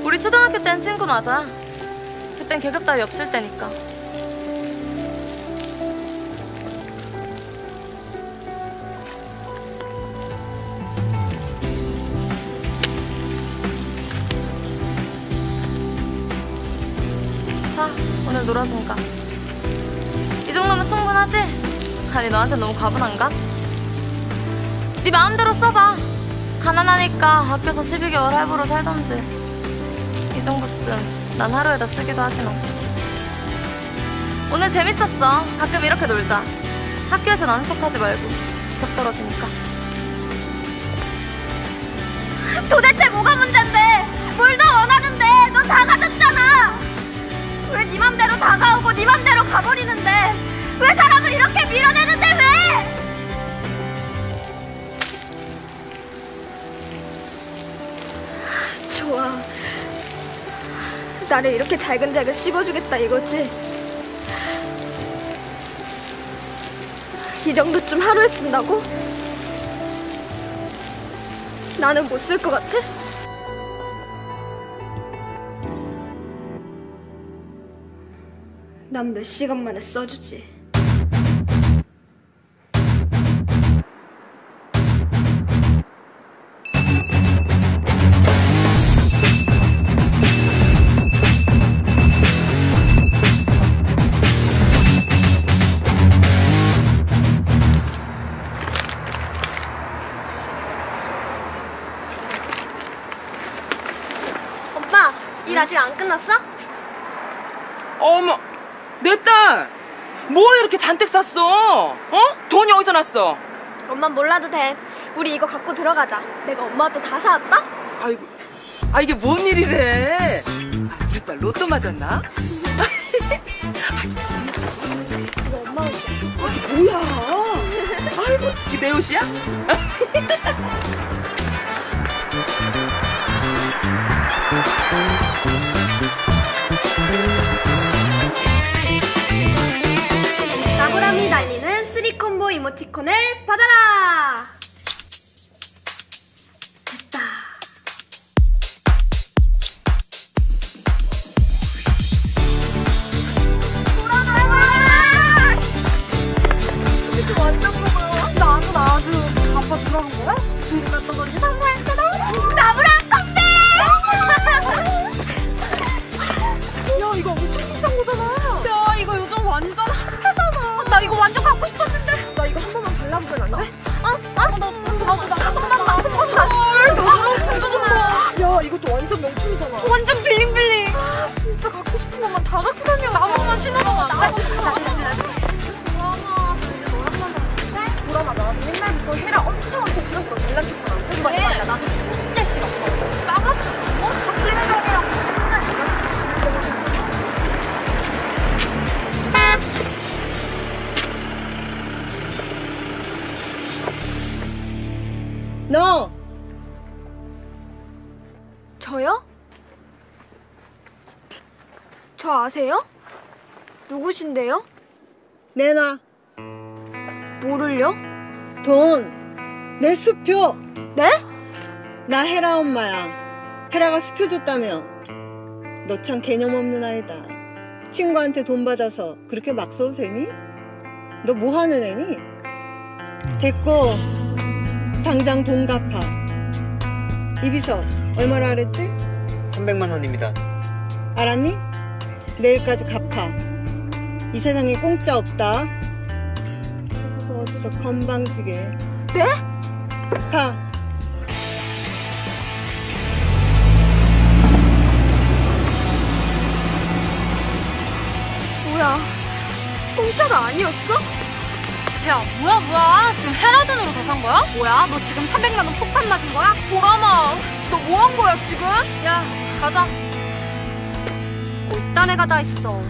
우리 초등학교 땐 친구 맞아. 그땐 계급 따위 없을 때니까. 오늘 놀아준 가. 이 정도면 충분하지? 아니, 너한테 너무 과분한가? 네 마음대로 써봐. 가난하니까 학교에서 12개월 할부로 살던지. 이 정도쯤 난 하루에다 쓰기도 하지 뭐. 오늘 재밌었어. 가끔 이렇게 놀자. 학교에서 나는 척하지 말고 격 떨어지니까. 도대체 뭐가 문제인데? 뭘 더 원하는데? 넌 다 가졌잖아. 다가오고 네 맘대로 가버리는데? 왜 사람을 이렇게 밀어내는데 왜? 좋아. 나를 이렇게 잘근잘근 씹어주겠다 이거지. 이 정도쯤 하루에 쓴다고? 나는 못 쓸 것 같아? 난 몇 시간 만에 써주지. 오빠, 일 아직 안 끝났어? 어머, 내 딸! 뭘 이렇게 잔뜩 샀어? 어? 돈이 어디서 났어? 엄만 몰라도 돼. 우리 이거 갖고 들어가자. 내가 엄마가 또다 사왔다? 아이고, 아 이게 뭔 일이래? 아, 우리 딸 로또 맞았나? 이거 엄마 옷이야. 뭐야? 아이고, 이게 내 옷이야? 헤라가 수표 줬다며. 너 참 개념 없는 아이다. 친구한테 돈 받아서 그렇게 막 써도 되니? 너 뭐 하는 애니? 됐고 당장 돈 갚아. 이비서 얼마라 그랬지? 300만 원입니다. 알았니? 내일까지 갚아. 이 세상에 공짜 없다. 어디서 건방지게. 네? 가. 아니었어? 야, 뭐야, 뭐야? 지금 헤라돈으로 더 산 거야? 뭐야? 너 지금 300만 원 폭탄 맞은 거야? 보람아, 너 뭐 한 거야, 지금? 야, 가자. 뭐 이딴 애가 다 있어.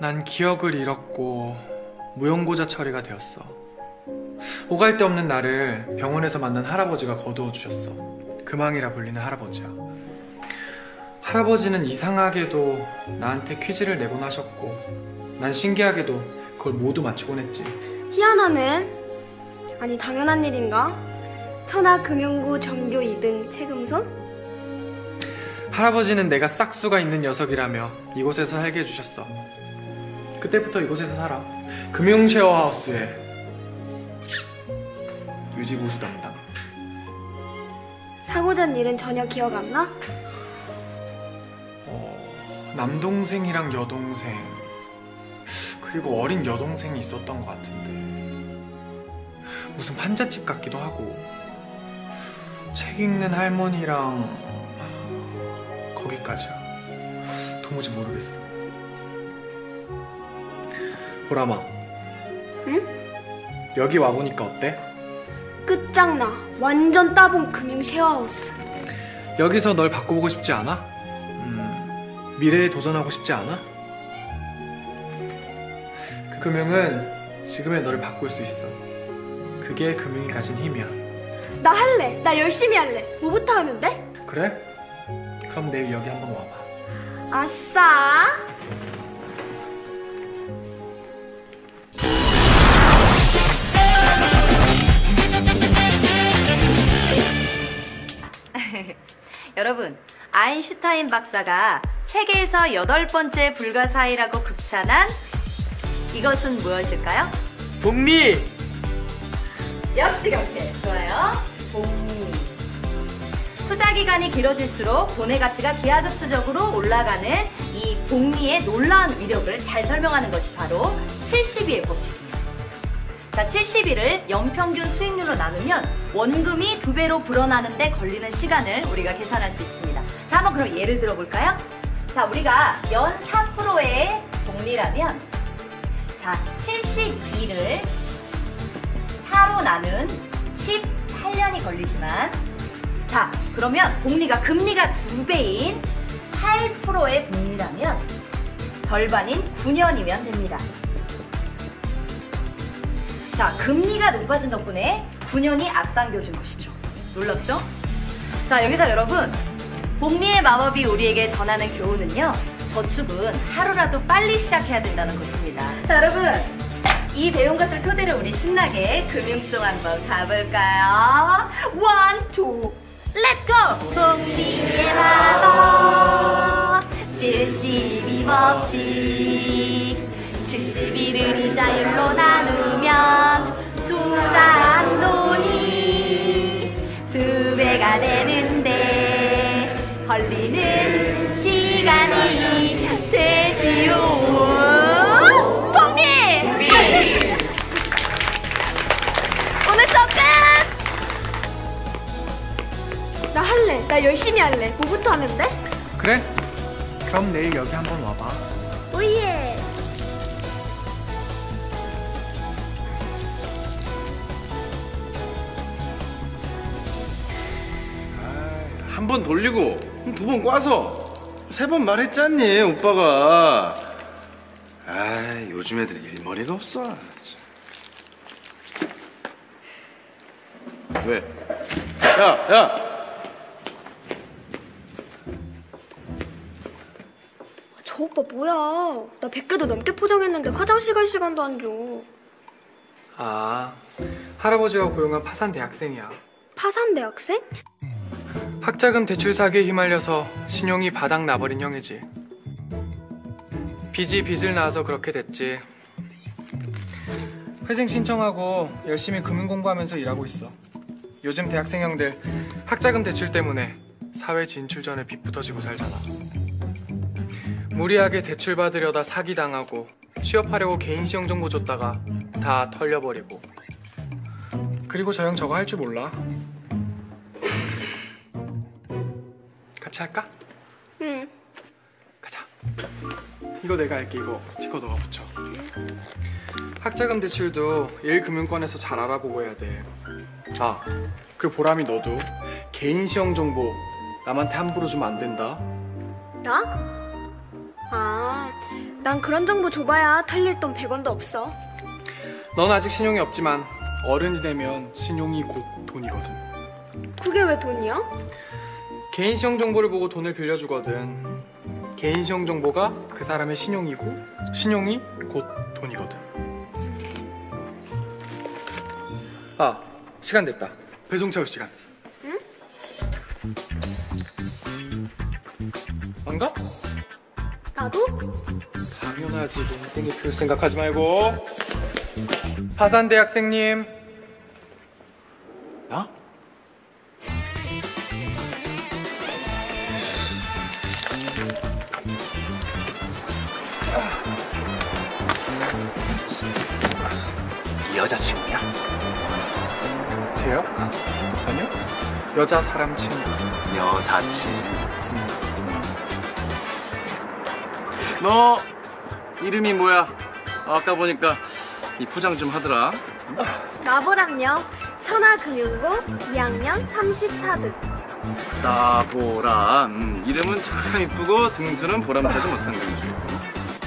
난 기억을 잃었고 무용고자 처리가 되었어. 오갈 데 없는 나를 병원에서 만난 할아버지가 거두어 주셨어. 금왕이라 불리는 할아버지야. 할아버지는 이상하게도 나한테 퀴즈를 내곤 하셨고 난 신기하게도 그걸 모두 맞추곤 했지. 희한하네. 아니 당연한 일인가? 천하 금융구 전교 2등 최금손? 할아버지는 내가 싹수가 있는 녀석이라며 이곳에서 살게 해주셨어. 그때부터 이곳에서 살아. 금융 쉐어하우스에 유지보수 담당. 사고 전 일은 전혀 기억 안 나? 어, 남동생이랑 여동생 그리고 어린 여동생이 있었던 것 같은데 무슨 판잣집 같기도 하고 책 읽는 할머니랑 거기까지야 도무지 모르겠어 보람아 응? 여기 와보니까 어때? 끝장나. 완전 따봉 금융 쉐어하우스. 여기서 널 바꿔보고 싶지 않아? 음, 미래에 도전하고 싶지 않아? 그 금융은 지금의 너를 바꿀 수 있어. 그게 금융이 가진 힘이야. 나 할래. 나 열심히 할래. 뭐부터 하면 돼? 그래? 그럼 내일 여기 한번 와봐. 아싸. <laughs> 여러분, 아인슈타인 박사가 세계에서 여덟 번째 불가사의라고 극찬한 이것은 무엇일까요? 복리! 역시 경태 좋아요. 복리. 투자 기간이 길어질수록 돈의 가치가 기하급수적으로 올라가는 이 복리의 놀라운 위력을 잘 설명하는 것이 바로 72의 법칙입니다. 자, 72를 연평균 수익률로 나누면 원금이 두 배로 불어나는데 걸리는 시간을 우리가 계산할 수 있습니다. 자, 한번 그럼 예를 들어 볼까요? 자, 우리가 연 4%의 복리라면 자, 72를 4로 나눈 18년이 걸리지만 자, 그러면 복리가 금리가 두 배인 8%의 복리라면 절반인 9년이면 됩니다. 자, 금리가 높아진 덕분에 9년이 앞당겨진 것이죠. 놀랍죠? 자, 여기서 여러분, 복리의 마법이 우리에게 전하는 교훈은요. 저축은 하루라도 빨리 시작해야 된다는 것입니다. 자, 여러분. 이 배운 것을 토대로 우리 신나게 금융song 한번 가볼까요? one, two, let's go! 복리의 마법 72 법칙 72를 이자율로 나누면 투자한 돈이 두 배가 되는데 걸리는 시간이 나 할래. 나 열심히 할래. 뭐부터 하면 돼? 그래? 그럼 내일 여기 한번 와봐. 오예. 한 번 돌리고 두 번 꽈서 세 번 말했잖니 오빠가 아 요즘 애들 일머리가 없어 왜? 야 야! 저 오빠 뭐야? 나 100개도 넘게 포장했는데 화장실 갈 시간도 안 줘. 아, 할아버지가 고용한 파산 대학생이야. 파산 대학생? 학자금 대출 사기에 휘말려서 신용이 바닥 나버린 형이지. 빚이 빚을 낳아서 그렇게 됐지. 회생 신청하고 열심히 금융 공부하면서 일하고 있어. 요즘 대학생 형들 학자금 대출 때문에 사회 진출 전에 빚부터 지고 살잖아. 무리하게 대출 받으려다 사기 당하고 취업하려고 개인 시험 정보 줬다가 다 털려버리고. 그리고 저 형 저거 할 줄 몰라. 같이 할까? 응. 이거 내가 할게 이거 스티커 너가 붙여 학자금 대출도 1금융권에서 잘 알아보고 해야 돼아 그리고 보람이 너도 개인 시험 정보 남한테 함부로 주면 안 된다 나? 아, 난 그런 정보 줘봐야 털릴 돈 100원도 없어. 넌 아직 신용이 없지만 어른이 되면 신용이 곧 돈이거든 그게 왜 돈이야? 개인 시험 정보를 보고 돈을 빌려주거든 개인 시험 정보가 그 사람의 신용이고 신용이 곧 돈이거든 아 시간 됐다 배송 채울 시간 응? 안 가? 나도? 당연하지 너무 땡길 생각하지 말고 파산 대학생님 나? 여자친구야? 쟤요? 아니요 여자 사람 친구 여사친 너 이름이 뭐야? 아까 보니까 이 포장 좀 하더라 나보람요. 천하금융고 2학년 34등. 나보라 음, 이름은 참 이쁘고 등수는 보람차지 못한 등수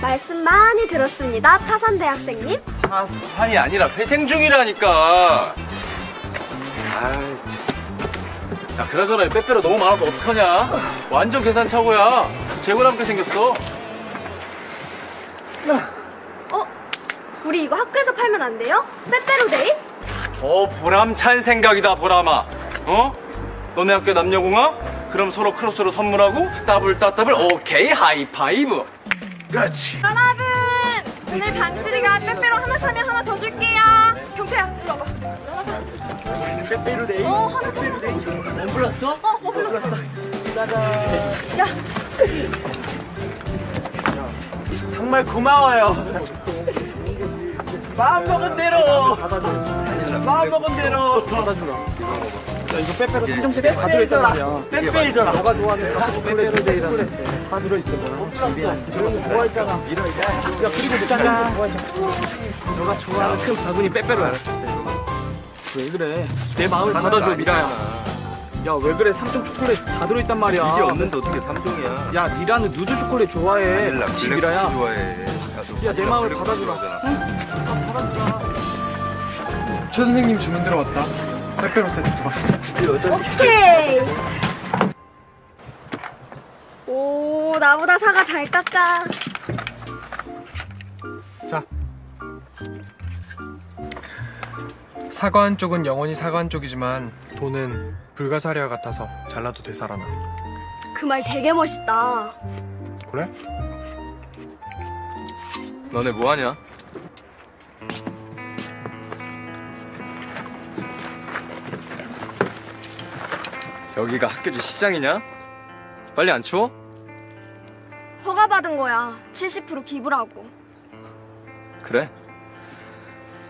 말씀 많이 들었습니다. 파산 대학생님. 파산이 아니라 회생 중이라니까 아이 참. 야 그나저나 이 빼빼로 너무 많아서 어떡하냐 완전 계산 착오야 재고 남게 생겼어 어? 우리 이거 학교에서 팔면 안 돼요? 빼빼로 데이? 어 보람찬 생각이다 보람아 어? 너네 학교 남녀공학? 그럼 서로 크로스로 선물하고 따블 따따블 오케이 하이파이브 그렇지 여러분 오늘 당실이가 빼빼로 하나 사면 하나 더 줄게요 경태야 이리 와봐 하나 사 빼빼로 데이? 어 하나 더못 불렀어? 어못 불렀어 짜잔 야 정말 고마워요 마음 먹은 대로 마음 먹은 대로 받아주라. 야 이거 빼빼로 예. 3종 세트 다 들어있단 말이야. 빼빼이잖아. 너가 좋아하는 다 빼빼로 데이라서 다 들어있어. 그런 거 좋아했잖아. 야 그리고 너 짠. 너가 좋아하는 큰 바구니 빼빼로야. 왜 그래? 내 마음을 받아줘 미라야. 야 왜 그래 3종 초콜릿 다 들어있단 말이야. 이게 없는데 어떻게 3종이야? 야 미라는 누드 초콜릿 좋아해. 그치 미라야. 좋아해. 야 내 마음을 받아주라. 응? 아, 받아주라. 최 선생님 주문 들어왔다. 빼빼로 세트 두 박스. 오케이. 오, 나보다 사과 잘 깎아. 자. 사과 한 쪽은 영원히 사과 한 쪽이지만 돈은 불가사리와 같아서 잘라도 되살아나. 그 말 되게 멋있다. 그래? 너네 뭐하냐? 여기가 학교지 시장이냐? 빨리 안 추워? 허가 받은 거야. 70% 기부라고. 그래?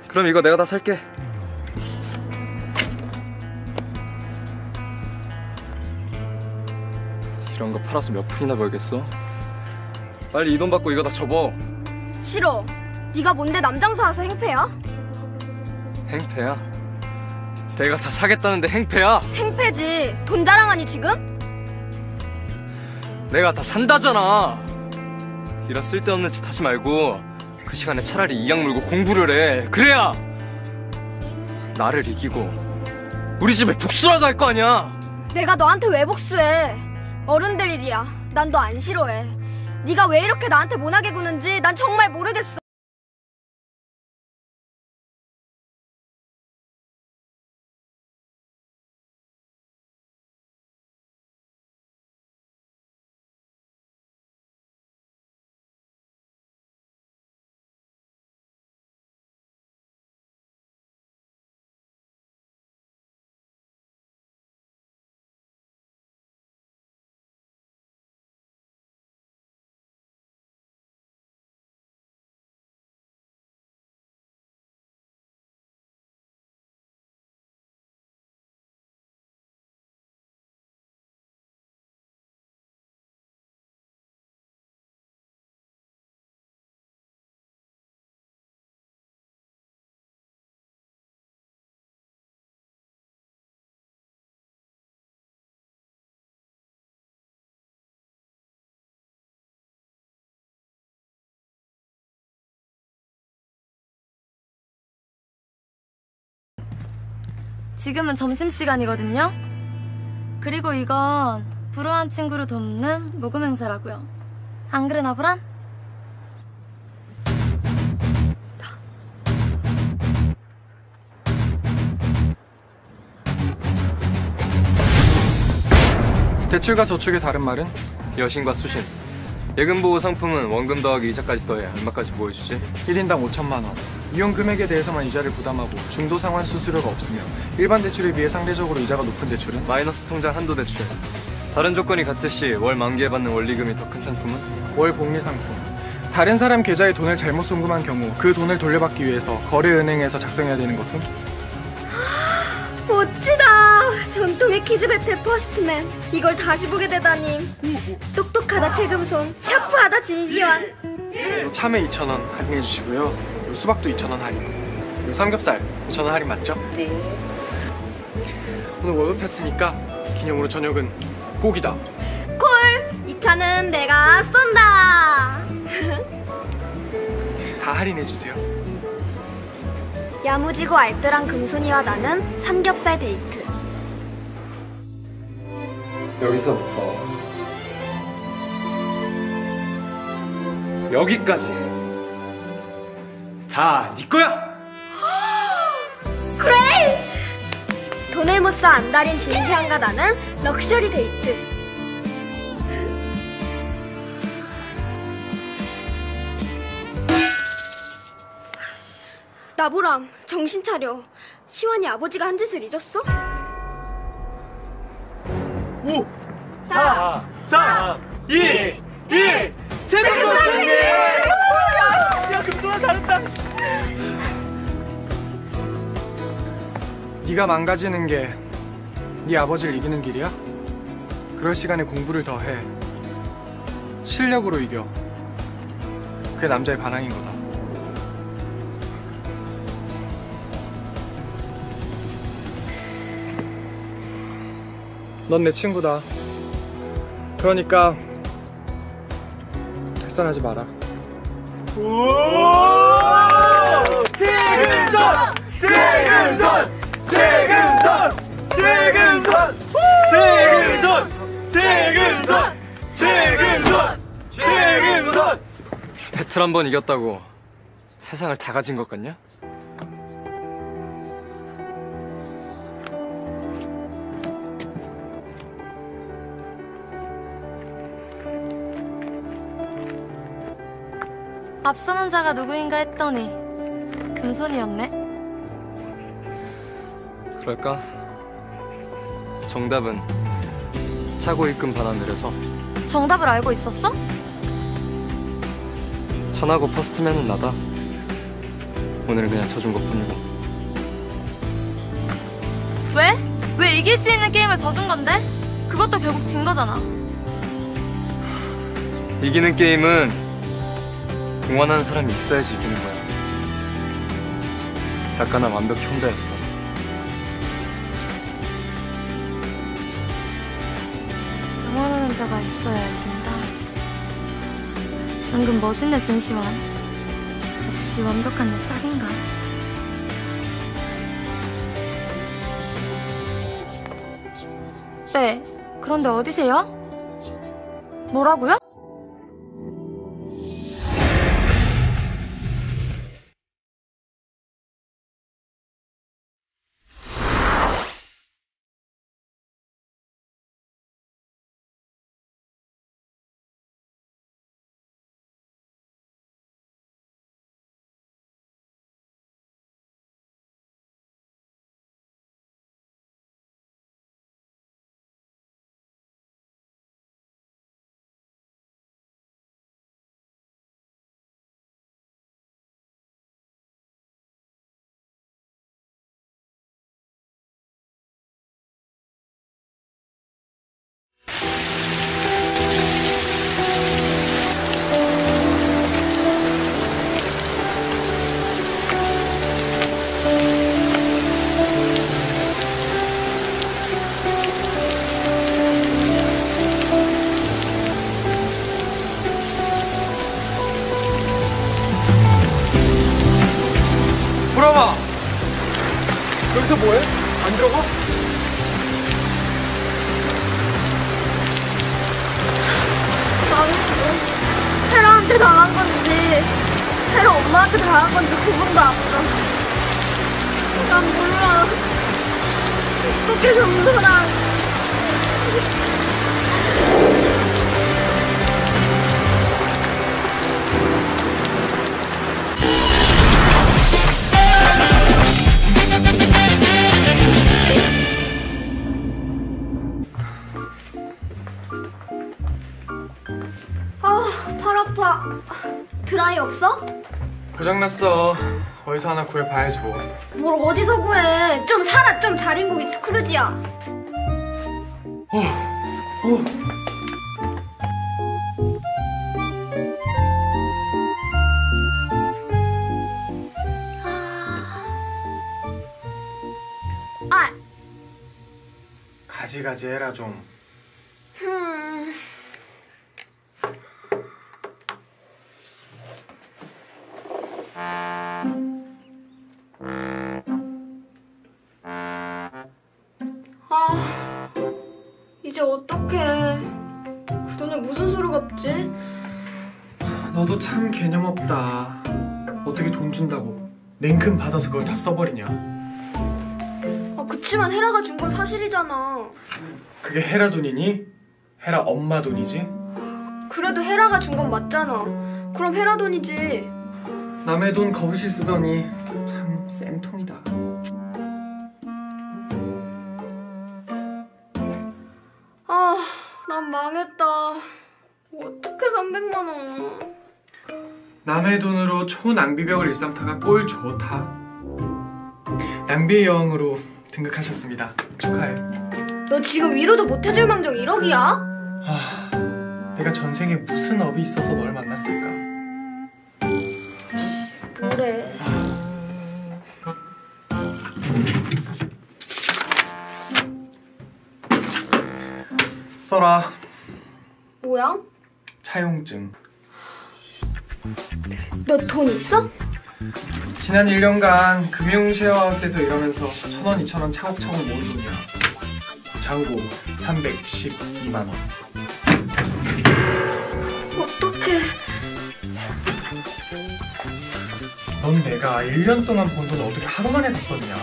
그럼 이거 내가 다 살게. 이런 거 팔아서 몇 푼이나 벌겠어? 빨리 이 돈 받고 이거 다 접어. 싫어. 네가 뭔데 남장사 와서 행패야? 행패야. 내가 다 사겠다는데 행패야. 행패지. 돈 자랑하니 지금? 내가 다 산다잖아. 이런 쓸데없는 짓 하지 말고 그 시간에 차라리 이악 물고 공부를 해. 그래야 나를 이기고 우리 집에 복수라도 할 거 아니야. 내가 너한테 왜 복수해? 어른들 일이야. 난 너 안 싫어해. 네가 왜 이렇게 나한테 못하게 구는지 난 정말 모르겠어. 지금은 점심시간이거든요. 그리고 이건 불우한 친구를 돕는 모금 행사라고요. 안 그래, 나보람? 대출과 저축의 다른 말은 여신과 수신. 예금 보호 상품은 원금 더하기 이자까지 더해 얼마까지 보여주지? 1인당 5천만 원. 이용 금액에 대해서만 이자를 부담하고 중도 상환 수수료가 없으며 일반 대출에 비해 상대적으로 이자가 높은 대출은 마이너스 통장 한도 대출. 다른 조건이 같을 시 월 만기에 받는 원리금이 더 큰 상품은 월 복리 상품. 다른 사람 계좌에 돈을 잘못 송금한 경우 그 돈을 돌려받기 위해서 거래은행에서 작성해야 되는 것은 멋지다. 전통의 퀴즈 배틀 퍼스트맨. 이걸 다시 보게 되다니. 똑똑하다 최금송. 샤프하다 진시환. 참외 2,000원 할인해 주시고요. 수박도 2,000원 할인. 그리고 삼겹살 5,000원 할인 맞죠? 네. 오늘 월급 탔으니까 기념으로 저녁은 고기다. 콜. 이 차는 내가 쏜다. <laughs> 다 할인해 주세요. 야무지고 알뜰한 금순이와 나는 삼겹살 데이트. 여기서부터 여기까지 다 네 거야. <gasps> Great! 돈을 못써 안달인 진시환과 나는 럭셔리 데이트. <sighs> 나보람, 정신 차려. 시환이 아버지가 한 짓을 잊었어? 5, 4, 3, 2, 1. 제대로 선생님! 야, 금도아 잘했다. 네가 망가지는 게 네 아버지를 이기는 길이야? 그럴 시간에 공부를 더 해. 실력으로 이겨. 그게 남자의 반항인 거다. 넌 내 친구다 그러니까 착산하지 마라 지금선! 지금선! 지금선! 지금선! 지금선! 지금선! 지금선! 지금선! 배틀 한 번 이겼다고 세상을 다 가진 것 같냐? 앞서는 자가 누구인가 했더니 금손이었네. 그럴까? 정답은 차고 입금 반환 느려서 정답을 알고 있었어? 천하고 퍼스트맨은 나다. 오늘은 그냥 져준 것 뿐이고. 왜? 왜 이길 수 있는 게임을 져준 건데? 그것도 결국 진 거잖아. 이기는 게임은 응원하는 사람이 있어야지 이기는 거야. 약간 난 완벽히 혼자였어. 응원하는 자가 있어야 이긴다. 방금 멋있네 진시환. 역시 완벽한 내 짝인가? 네. 그런데 어디세요? 뭐라고요? 어떻게 정도랑. 아, 팔 아파. 드라이 없어? 고장났어. 어디서 하나 구해봐야지 뭐. 뭘 어디서 구해? 좀 살아, 좀 자린 고기 스크루지야. 아, 가지가지 해라 좀. 냉큼 받아서 그걸 다 써버리냐? 아, 그치만 헤라가 준 건 사실이잖아. 그게 헤라 돈이니? 헤라 엄마 돈이지? 그래도 헤라가 준 건 맞잖아. 그럼 헤라 돈이지. 남의 돈 거부시 쓰더니 참 쌤통이다. 아, 난 망했다. 어떻게 300만 원? 남의 돈으로 초낭비벽을 일삼타가 꼴 좋다. 낭비의 여왕으로 등극하셨습니다. 축하해. 너 지금 위로도 못 해줄 망정 1억이야? 내가 전생에 무슨 업이 있어서 널 만났을까? 뭐래? 써라. 뭐야? 차용증. 너 돈 있어? 지난 1년간 금융 쉐어하우스에서 일하면서 천 원, 이천 원 차곡차곡 모은 돈이야. 잔고 312만 원. 어떡해. 넌 내가 1년 동안 번돈 어떻게 하루 만에 다 썼냐?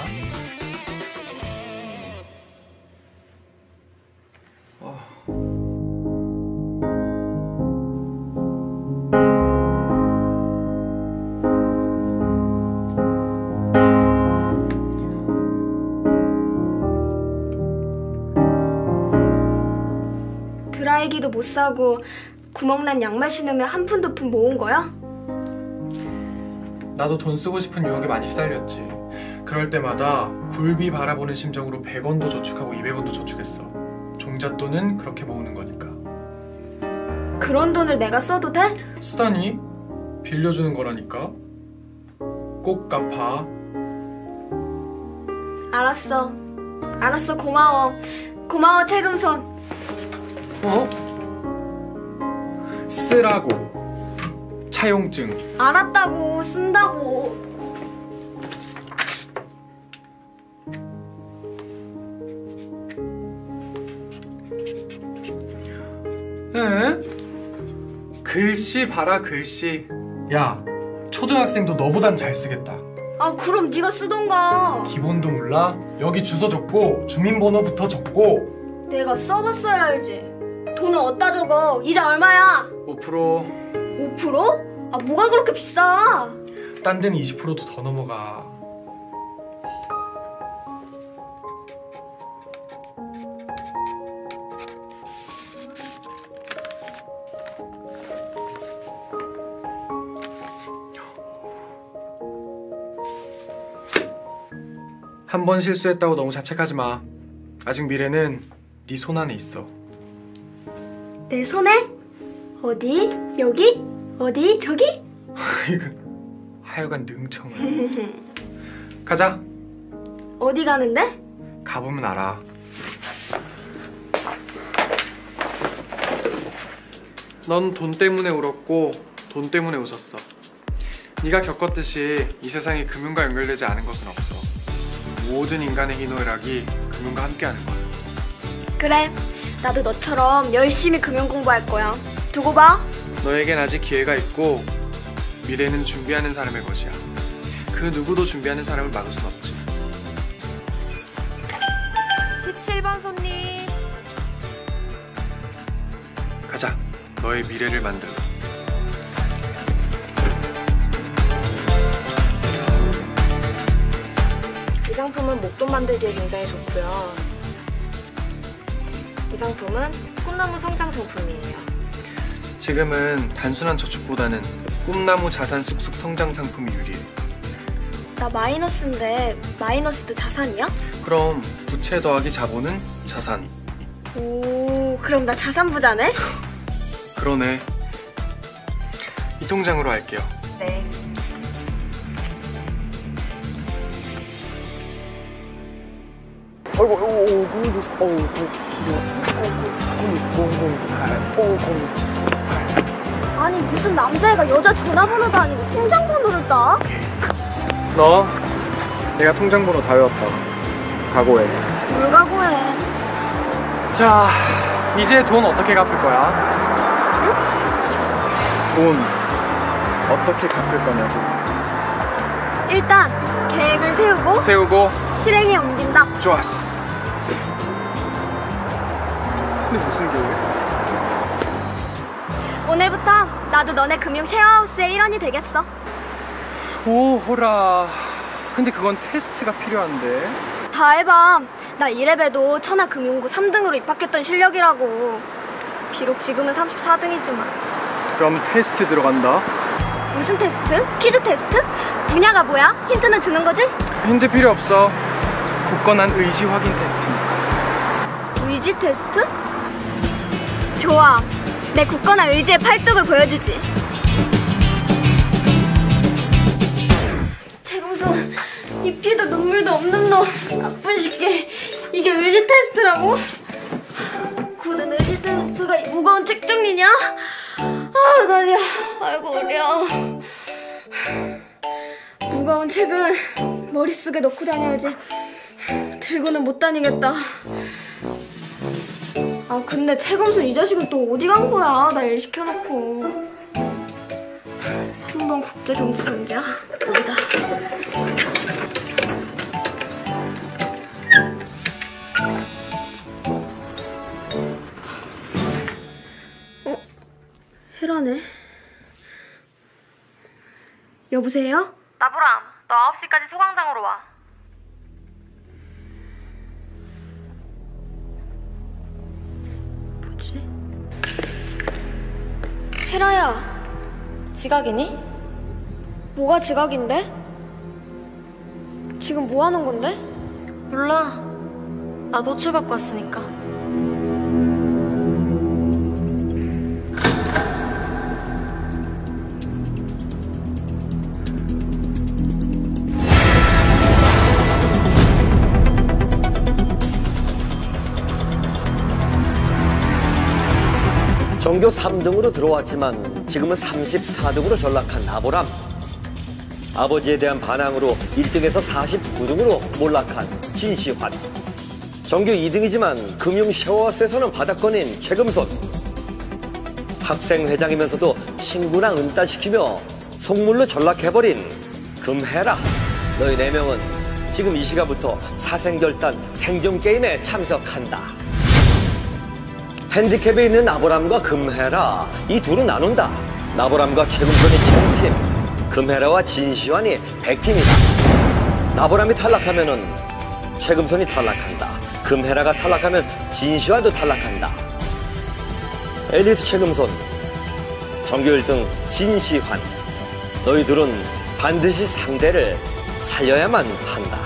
드라이기도 못 사고 구멍난 양말 신으며 한푼두푼 모은 거야? 나도 돈 쓰고 싶은 유혹에 많이 시달렸지. 그럴 때마다 굴비 바라보는 심정으로 100원도 저축하고 200원도 저축했어. 종잣돈은 그렇게 모으는 거니까. 그런 돈을 내가 써도 돼? 수단이 빌려주는 거라니까. 꼭 갚아. 알았어. 알았어, 고마워. 고마워, 채금손. 어? 쓰라고. 차용증. 알았다고, 쓴다고. 에? 글씨 봐라 글씨. 야, 초등학생도 너보단 잘 쓰겠다. 아, 그럼 네가 쓰던가. 기본도 몰라? 여기 주소 적고 주민번호부터 적고 내가 써봤어야 알지. 돈은 어디다 적어? 이자 얼마야? 5% 5%? 아, 뭐가 그렇게 비싸? 딴 데는 20%도 더 넘어가. 한 번 실수했다고 너무 자책하지 마. 아직 미래는 네 손 안에 있어. 내 손에? 어디? 여기? 어디? 저기? 이거 하여간 능청아. 가자. 어디 가는데? 가보면 알아. 넌 돈 때문에 울었고 돈 때문에 웃었어. 네가 겪었듯이 이 세상에 금융과 연결되지 않은 것은 없어. 모든 인간의 희노애락이 금융과 함께하는 거야. 그래. 나도 너처럼 열심히 금융 공부할 거야. 두고 봐. 너에겐 아직 기회가 있고 미래는 준비하는 사람의 것이야. 그 누구도 준비하는 사람을 막을 순 없지. 17번 손님. 가자. 너의 미래를 만들러. 이 상품은 목돈 만들기에 굉장히 좋고요. 이 상품은 꿈나무 성장 상품이에요. 지금은 단순한 저축보다는 꿈나무 자산 쑥쑥 성장 상품이 유리해. 나 마이너스인데 마이너스도 자산이야? 그럼 부채 더하기 자본은 자산. 오, 그럼 나 자산 부자네? 그러네. 이 통장으로 할게요. 네. 어이구, 어이구, 어이구, 어이구, 어이구, 아 니 무슨 남자애가 여자 전화번호도 아니고 통장 번호를 따? 너 내가 통장 번호 다 외웠다. 각오해. 뭘 각오해? 자, 이제 돈 어떻게 갚을 거야? 돈 어떻게 갚을 거냐고. 일단 계획을 세우고 세우고 실행에 옮긴다. 좋았어. 오늘부터 나도 너네 금융 쉐어하우스의 일원이 되겠어. 오, 호라. 근데 그건 테스트가 필요한데. 다 해봐. 나 이래봬도 천하 금융고 3등으로 입학했던 실력이라고. 비록 지금은 34등이지만. 그럼 테스트 들어간다. 무슨 테스트? 퀴즈 테스트? 분야가 뭐야? 힌트는 주는 거지? 힌트 필요 없어. 굳건한 의지 확인 테스트니까. 의지 테스트? 좋아. 내 굳건한 의지의 팔뚝을 보여주지. 재봉선, 이 피도 눈물도 없는 놈. 나쁜 새끼. 이게 의지 테스트라고? 굳은 의지 테스트가 이 무거운 책 정리냐? 아, 난리야. 아이고, 어려. 무거운 책은 머릿속에 넣고 다녀야지. 들고는 못 다니겠다. 아 근데 최금순 이 자식은 또 어디 간 거야? 나 일 시켜놓고 3번 국제정치 경제야? 여기다. 어? 헤라네. 여보세요? 나보람, 너 9시까지 소광장으로 와. 헤라야. 지각이니? 뭐가 지각인데? 지금 뭐 하는 건데? 몰라. 나 노출 받고 왔으니까. 전교 3등으로 들어왔지만 지금은 34등으로 전락한 나보람. 아버지에 대한 반항으로 1등에서 49등으로 몰락한 진시환. 전교 2등이지만 금융 쉐어스에서는 바닥권인 최금손. 학생회장이면서도 친구랑 은따시키며 속물로 전락해버린 금해라. 너희 네 명은 지금 이 시간부터 사생결단 생존게임에 참석한다. 핸디캡에 있는 나보람과 금해라. 이 둘은 나눈다. 나보람과 최금선이 정팀 금해라와 진시환이 백팀이다. 나보람이 탈락하면은 최금선이 탈락한다. 금해라가 탈락하면 진시환도 탈락한다. 엘리트 최금선 전교 1등 진시환. 너희들은 반드시 상대를 살려야만 한다.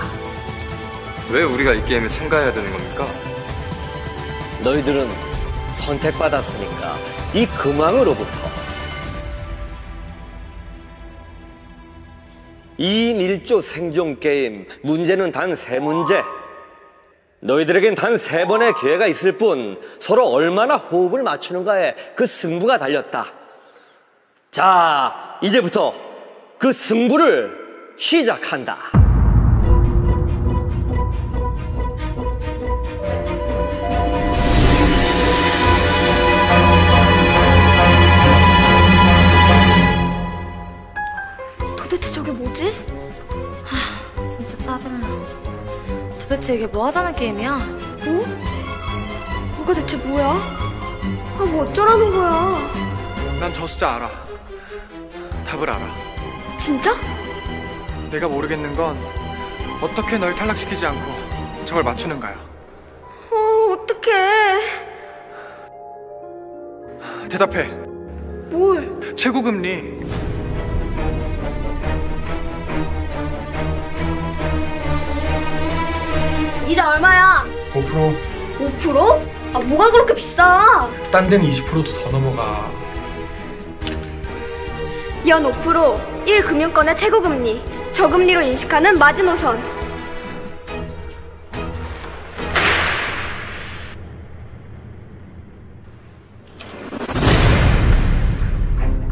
왜 우리가 이 게임에 참가해야 되는 겁니까? 너희들은 선택받았으니까 이 금왕으로부터. 2인 1조 생존 게임 문제는 단 세 문제. 너희들에겐 단 세 번의 기회가 있을 뿐 서로 얼마나 호흡을 맞추는가에 그 승부가 달렸다. 자 이제부터 그 승부를 시작한다 도대체 이게 뭐 하자는 게임이야? 어? 뭐가 대체 뭐야? 아, 뭐 어쩌라는 거야? 난 저 숫자 알아. 답을 알아. 진짜? 내가 모르겠는 건 어떻게 널 탈락시키지 않고 저걸 맞추는 거야. 어, 어떡해. 대답해. 뭘? 최고 금리. 이자 얼마야? 5% 5%? 아, 뭐가 그렇게 비싸? 딴 데는 20%도 더 넘어가. 연 5%, 1금융권의 최고금리, 저금리로 인식하는 마지노선.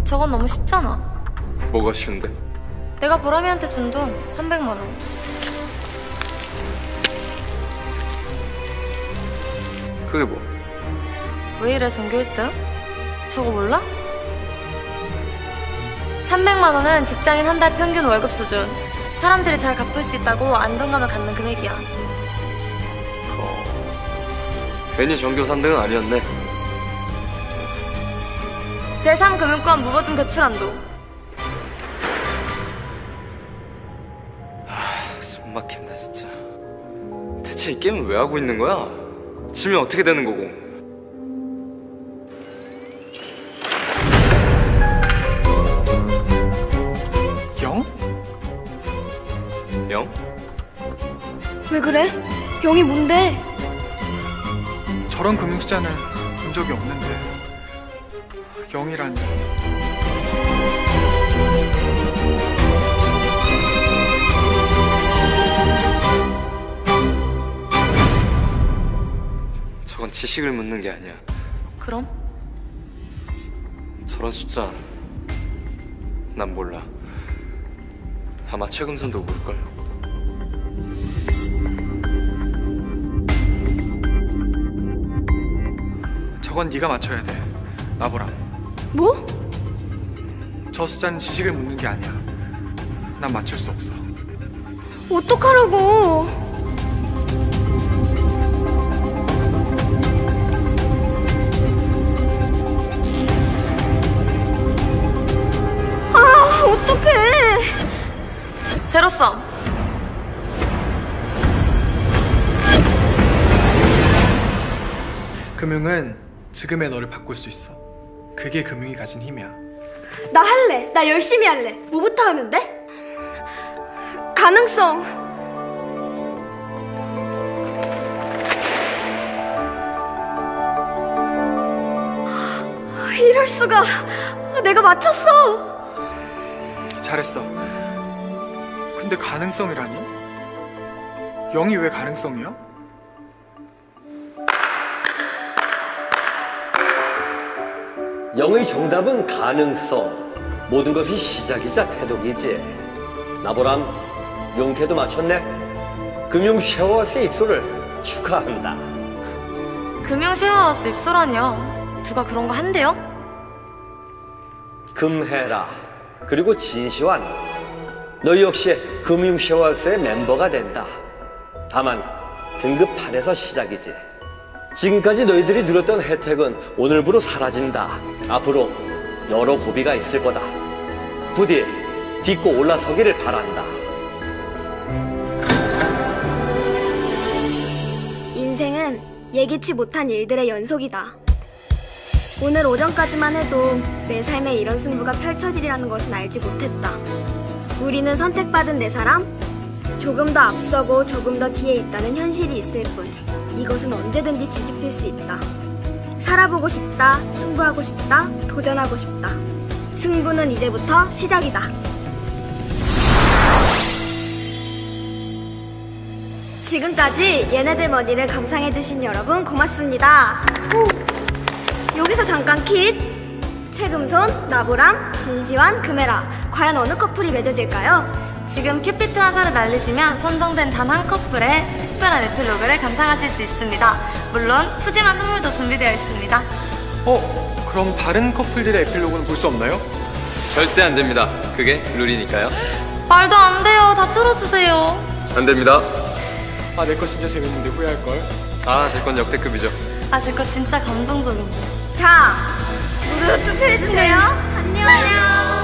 저건 너무 쉽잖아. 뭐가 쉬운데? 내가 보람이한테 준 돈 300만 원. 그게 뭐? 왜 이래 전교 1등? 저거 몰라? 300만 원은 직장인 한 달 평균 월급 수준. 사람들이 잘 갚을 수 있다고 안정감을 갖는 금액이야. 괜히 전교 3등은 아니었네. 제3금융권 무보증 대출 한도. 숨 막힌다 진짜. 대체 이 게임은 왜 하고 있는 거야? 지면 어떻게 되는 거고? 영? 영? 왜 그래? 영이 뭔데? 저런 금융 숫자는 본 적이 없는데. 영이라니. 저건 지식을 묻는 게 아니야. 그럼? 저런 숫자 난 몰라. 아마 최금선도 모를걸. 저건 네가 맞춰야 돼. 나보람. 뭐? 저저 숫자는 지식을 묻는 게 아니야. 난 맞출 수 없어. 어떡하라고? 제로섬. 금융은 지금의 너를 바꿀 수 있어. 그게 금융이 가진 힘이야. 나 할래. 나 열심히 할래. 뭐부터 하면 돼? 가능성. 이럴 수가. 내가 맞췄어. 잘했어. 근데 가능성이라니? 영이 왜 가능성이야? 영의 정답은 가능성. 모든 것이 시작이자 태동이지. 나보람, 용케도 맞췄네. 금융 쉐어하우스 입소를 축하한다. 금융 쉐어하우스 입소라니요. 누가 그런 거 한대요? 금해라. 그리고 진시환. 너희 역시 금융 쉐어하우스의 멤버가 된다. 다만 등급 8에서 시작이지. 지금까지 너희들이 누렸던 혜택은 오늘부로 사라진다. 앞으로 여러 고비가 있을 거다. 부디 딛고 올라서기를 바란다. 인생은 예기치 못한 일들의 연속이다. 오늘 오전까지만 해도 내 삶에 이런 승부가 펼쳐지리라는 것은 알지 못했다. 우리는 선택받은 내 사람, 조금 더 앞서고 조금 더 뒤에 있다는 현실이 있을 뿐 이것은 언제든지 뒤집힐 수 있다. 살아보고 싶다, 승부하고 싶다, 도전하고 싶다. 승부는 이제부터 시작이다. 지금까지 얘네들 머니를 감상해주신 여러분 고맙습니다. 여기서 잠깐 퀴즈. 최금손, 나보람, 진시환, 금혜라. 과연 어느 커플이 맺어질까요? 지금 큐피트 화살을 날리시면 선정된 단 한 커플의 특별한 에필로그를 감상하실 수 있습니다. 물론 푸짐한 선물도 준비되어 있습니다. 어? 그럼 다른 커플들의 에필로그는 볼 수 없나요? 절대 안 됩니다. 그게 룰이니까요. 말도 안 돼요. 다 틀어주세요. 안 됩니다. 아, 내 거 진짜 재밌는데 후회할걸? 아, 제 건 역대급이죠. 아, 제 거 진짜 감동적인데. 자, 모두 투표해주세요. 안녕.